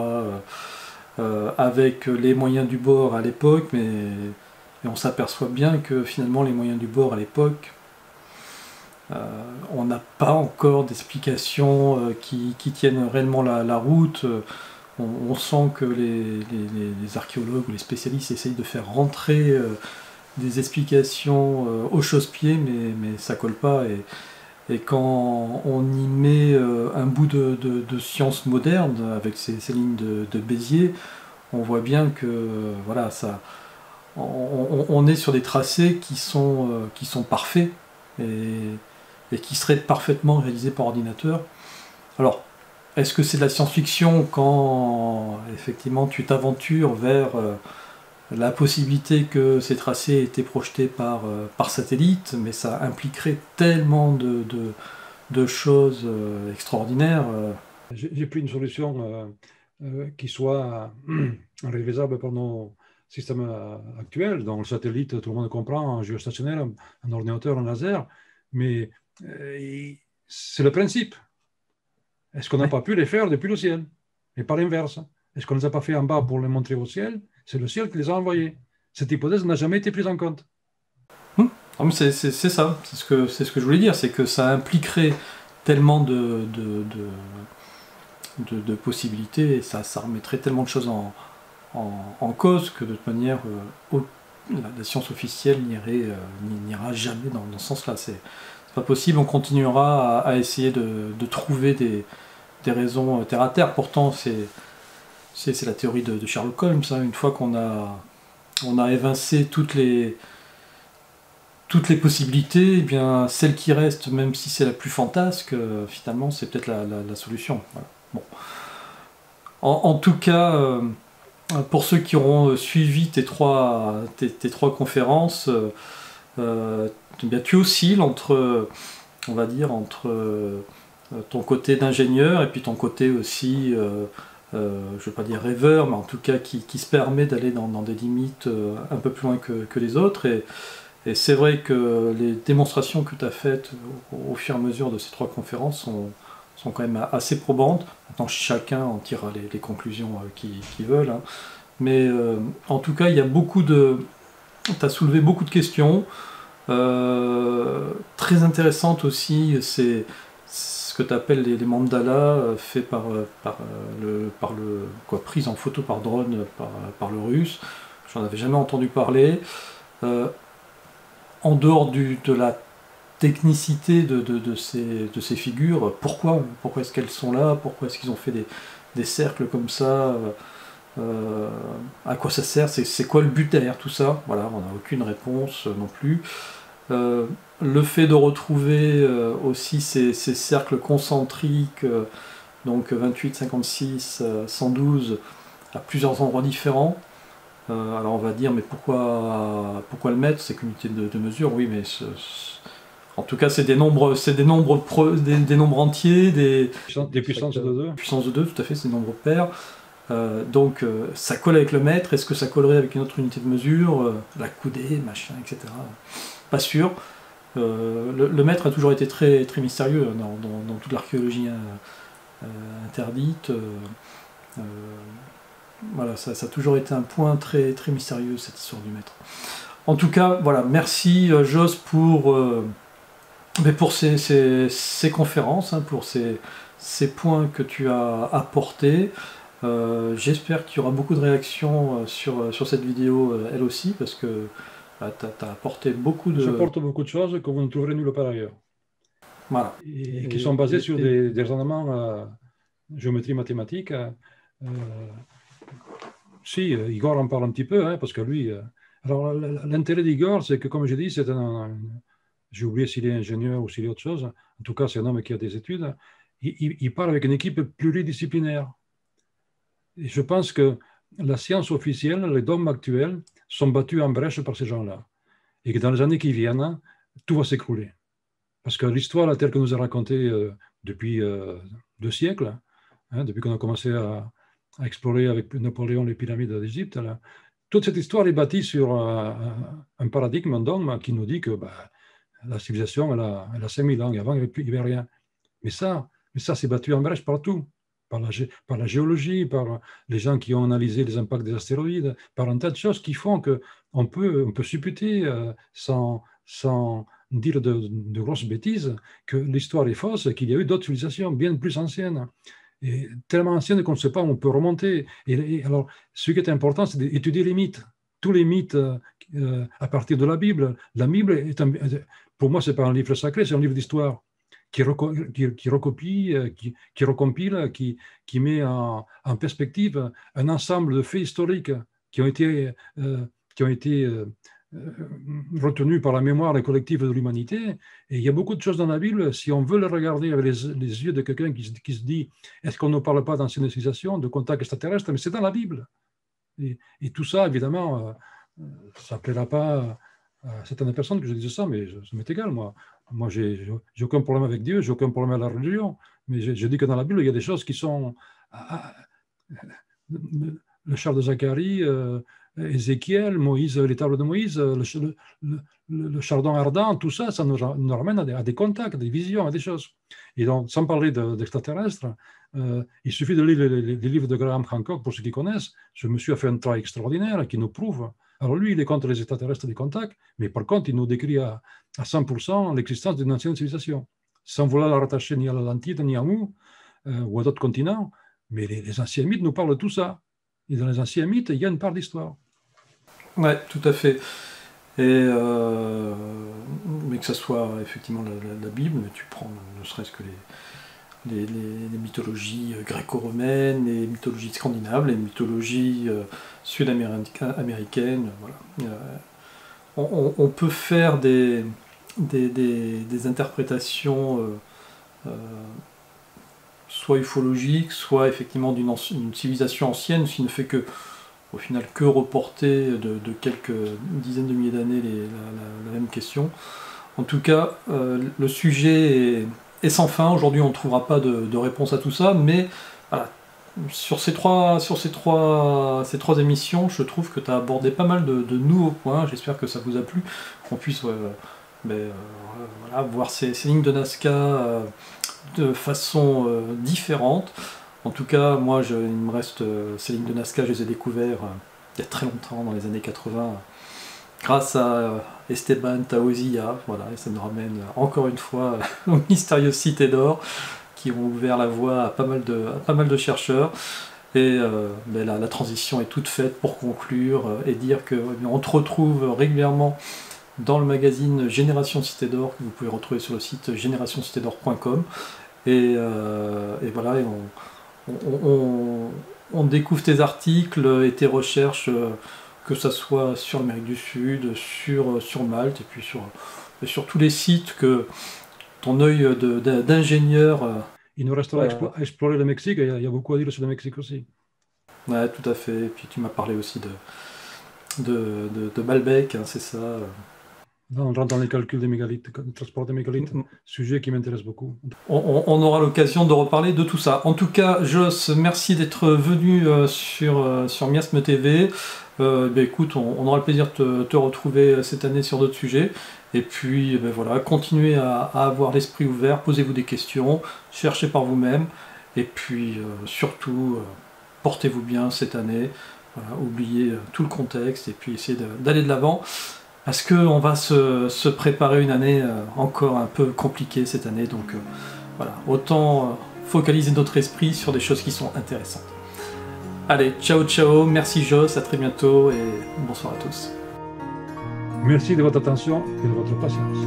avec les moyens du bord à l'époque, mais on s'aperçoit bien que finalement les moyens du bord à l'époque on n'a pas encore d'explications euh, qui, tiennent réellement la, route. Euh, on, sent que les, archéologues ou les spécialistes essayent de faire rentrer des explications au chausse-pied, mais, mais ça colle pas. Et, quand on y met un bout de, science moderne avec ces, lignes de, Bézier, on voit bien que voilà, ça, on, est sur des tracés qui sont, qui sont parfaits. Et qui serait parfaitement réalisé par ordinateur. Alors, est-ce que c'est de la science-fiction quand effectivement tu t'aventures vers euh, la possibilité que ces tracés aient été projetés par, euh, par satellite, mais ça impliquerait tellement de, de, choses euh, extraordinaires. J'ai pris une solution qui soit réalisable par nos systèmes actuels. Dans le satellite, tout le monde comprend, un géostationnaire, un ordinateur, un laser, mais euh, c'est le principe. Est-ce qu'on n'a pas pu les faire depuis le ciel Et par l'inverse? Est-ce qu'on ne les a pas fait en bas pour les montrer au ciel? C'est le ciel qui les a envoyés. Cette hypothèse n'a jamais été prise en compte. Hmm. C'est ça, c'est ce, que, ce que je voulais dire, c'est que ça impliquerait tellement de, de, possibilités et ça, ça remettrait tellement de choses en, en, cause que de toute manière, euh, la, science officielle euh, n'ira jamais dans, dans ce sens-là. C'est pas possible, on continuera à, essayer de, trouver des, raisons euh, terre à terre. Pourtant, c'est, c'est, la théorie de, Sherlock Holmes. Hein. Une fois qu'on a, on a évincé toutes les, toutes les possibilités, eh bien, celle qui reste, même si c'est la plus fantasque, euh, finalement, c'est peut-être la, solution. Bon. En, tout cas, euh, pour ceux qui auront suivi tes trois, tes, trois conférences, bien, tu oscilles entre, on va dire, entre euh, ton côté d'ingénieur et puis ton côté aussi, euh, euh, je ne veux pas dire rêveur, mais en tout cas qui, se permet d'aller dans, des limites un peu plus loin que, les autres. Et, c'est vrai que les démonstrations que tu as faites au, fur et à mesure de ces trois conférences sont, quand même assez probantes. Maintenant, chacun en tirera les, conclusions qu'il veulent. Hein. Mais en tout cas, il y a beaucoup de. Tu as soulevé beaucoup de questions. Euh, très intéressante aussi, c'est ce que tu appelles les, mandalas euh, faits par, euh, le, par le. quoi, en photo par drone par, le russe. J'en avais jamais entendu parler. en dehors de la technicité de, ces, figures, pourquoi, pourquoi est-ce qu'elles sont là, pourquoi est-ce qu'ils ont fait des cercles comme ça, à quoi ça sert, c'est quoi le but derrière tout ça, voilà, on n'a aucune réponse non plus. Euh, le fait de retrouver euh, aussi ces, cercles concentriques, euh, donc 28, 56, 112, à plusieurs endroits différents. alors on va dire, mais pourquoi, pourquoi le mettre? C'est qu'une unité de, mesure, oui, mais en tout cas, c'est des nombres, c'est des nombres, des, nombres entiers, des, des puissances de 2. Puissance de 2, tout à fait, c'est des nombres pairs. Donc ça colle avec le mètre, est-ce que ça collerait avec une autre unité de mesure La coudée, machin, etc pas sûr. Euh, le, maître a toujours été très, très mystérieux dans, toute l'archéologie euh, euh, interdite. voilà, ça, a toujours été un point très, très mystérieux, cette histoire du maître. En tout cas, voilà, merci Jos pour, pour ces, ces, conférences, hein, pour ces, points que tu as apportés. J'espère qu'il y aura beaucoup de réactions sur, sur cette vidéo, elle aussi, parce que ah, tu as, apporté beaucoup de... J'apporte beaucoup de choses que vous ne trouverez nulle part ailleurs. Voilà. Et, qui sont basées sur des, des raisonnements euh, géométrie mathématique. Euh, euh, si, Igor en parle un petit peu, hein, parce que lui... alors, l'intérêt d'Igor, c'est que, comme je dis, c'est un... J'ai oublié s'il est ingénieur ou s'il est autre chose. En tout cas, c'est un homme qui a des études. il, parle avec une équipe pluridisciplinaire. Je pense que la science officielle, les dogmes actuels, sont battus en brèche par ces gens-là. Et que dans les années qui viennent, tout va s'écrouler. Parce que l'histoire, telle que nous a racontée euh, depuis euh, deux siècles, hein, depuis qu'on a commencé à, explorer avec Napoléon les pyramides d'Égypte, toute cette histoire est bâtie sur un paradigme, un dogme qui nous dit que bah, la civilisation, elle a, elle a 5000 ans, avant, il n'y avait, avait, rien. Mais ça, mais ça s'est battu en brèche partout par la, géologie, par les gens qui ont analysé les impacts des astéroïdes, par un tas de choses qui font qu'on peut, on peut supputer euh, sans, sans dire de, grosses bêtises que l'histoire est fausse, qu'il y a eu d'autres civilisations bien plus anciennes. Et tellement anciennes qu'on ne sait pas où on peut remonter. Et, alors, ce qui est important, c'est d'étudier les mythes. Tous les mythes euh, à partir de la Bible. La Bible, est pour moi, ce n'est pas un livre sacré, c'est un livre d'histoire qui, recopie, euh, qui, recompile, qui, met en, perspective un ensemble de faits historiques qui ont été, euh, qui ont été euh, retenus par la mémoire collective de l'humanité. Et il y a beaucoup de choses dans la Bible, si on veut les regarder avec les, yeux de quelqu'un qui, se dit est-ce qu'on ne parle pas d'ancienne civilisation, de contact extraterrestre Mais c'est dans la Bible. Et tout ça, évidemment, ça ne plaira pas à certaines personnes que je dise ça, mais ça m'est égal, moi. Moi, j'ai aucun problème avec Dieu, j'ai aucun problème avec la religion, mais je, dis que dans la Bible, il y a des choses qui sont. Ah, ah, le char de Zacharie, euh, Ézéchiel, Moïse, les tables de Moïse, le, chardon ardent, tout ça, ça nous, ramène à des, contacts, à des visions, à des choses. Et donc, sans parler d'extraterrestres, euh, il suffit de lire les, les, livres de Graham Hancock, pour ceux qui connaissent. Je me suis fait un travail extraordinaire qui nous prouve alors lui, il est contre les extraterrestres des contacts, mais par contre, il nous décrit à, 100% l'existence d'une ancienne civilisation, sans vouloir la rattacher ni à l'Atlantide, ni à nous, euh, ou à d'autres continents. Mais les, anciens mythes nous parlent de tout ça. Et dans les anciens mythes, il y a une part d'histoire. Oui, tout à fait. Et euh, mais que ce soit effectivement la, Bible, mais tu prends ne serait-ce que les, les, mythologies euh, gréco-romaines, les mythologies scandinaves, les mythologies euh, sud-américaines. Voilà. Euh, on, peut faire des, des, interprétations soit ufologiques, soit effectivement d'une civilisation ancienne, ce qui ne fait que au final que reporter de, quelques dizaines de milliers d'années la, même question. En tout cas, le sujet est et sans fin. Aujourd'hui, on ne trouvera pas de, réponse à tout ça, mais sur ces trois, sur ces trois, ces trois émissions, je trouve que tu as abordé pas mal de, nouveaux points. J'espère que ça vous a plu, qu'on puisse euh, voir ces, lignes de Nazca euh, de façon euh, différente. En tout cas, moi, je, il me reste ces lignes de Nazca, je les ai découvertes il y a très longtemps, dans les années 80 grâce à Esteban Taozia, voilà, et ça nous ramène encore une fois aux mystérieuses cités d'or qui ont ouvert la voie à pas mal de, chercheurs. Et euh, ben la, transition est toute faite pour conclure euh, et dire qu'on on te retrouve régulièrement dans le magazine Génération Cité d'Or que vous pouvez retrouver sur le site générationcitédor.com. Et, et, voilà, on, découvre tes articles et tes recherches que ce soit sur l'Amérique du Sud, sur, sur Malte, et puis sur, sur tous les sites que ton œil d'ingénieur... Euh, il nous restera à explorer le Mexique, il y, a, beaucoup à dire sur le Mexique aussi. Ouais, tout à fait. Et puis tu m'as parlé aussi de, de, de, Malbec, hein, c'est ça. On rentre dans les calculs des mégalithes, le transport des mégalithes, mm, sujet qui m'intéresse beaucoup. On, aura l'occasion de reparler de tout ça. En tout cas, Joss, merci d'être venu euh, sur, euh, sur Miasme TV. Euh, ben écoute, on, aura le plaisir de te, retrouver cette année sur d'autres sujets. Et puis, ben voilà, continuez à, avoir l'esprit ouvert, posez-vous des questions, cherchez par vous-même. Et puis, euh, surtout, euh, portez-vous bien cette année. oubliez tout le contexte et puis essayez d'aller de l'avant. Parce qu'on va se, préparer une année encore un peu compliquée cette année. Donc, voilà, autant focaliser notre esprit sur des choses qui sont intéressantes. Allez, ciao ciao, merci Joss, à très bientôt et bonsoir à tous. Merci de votre attention et de votre patience.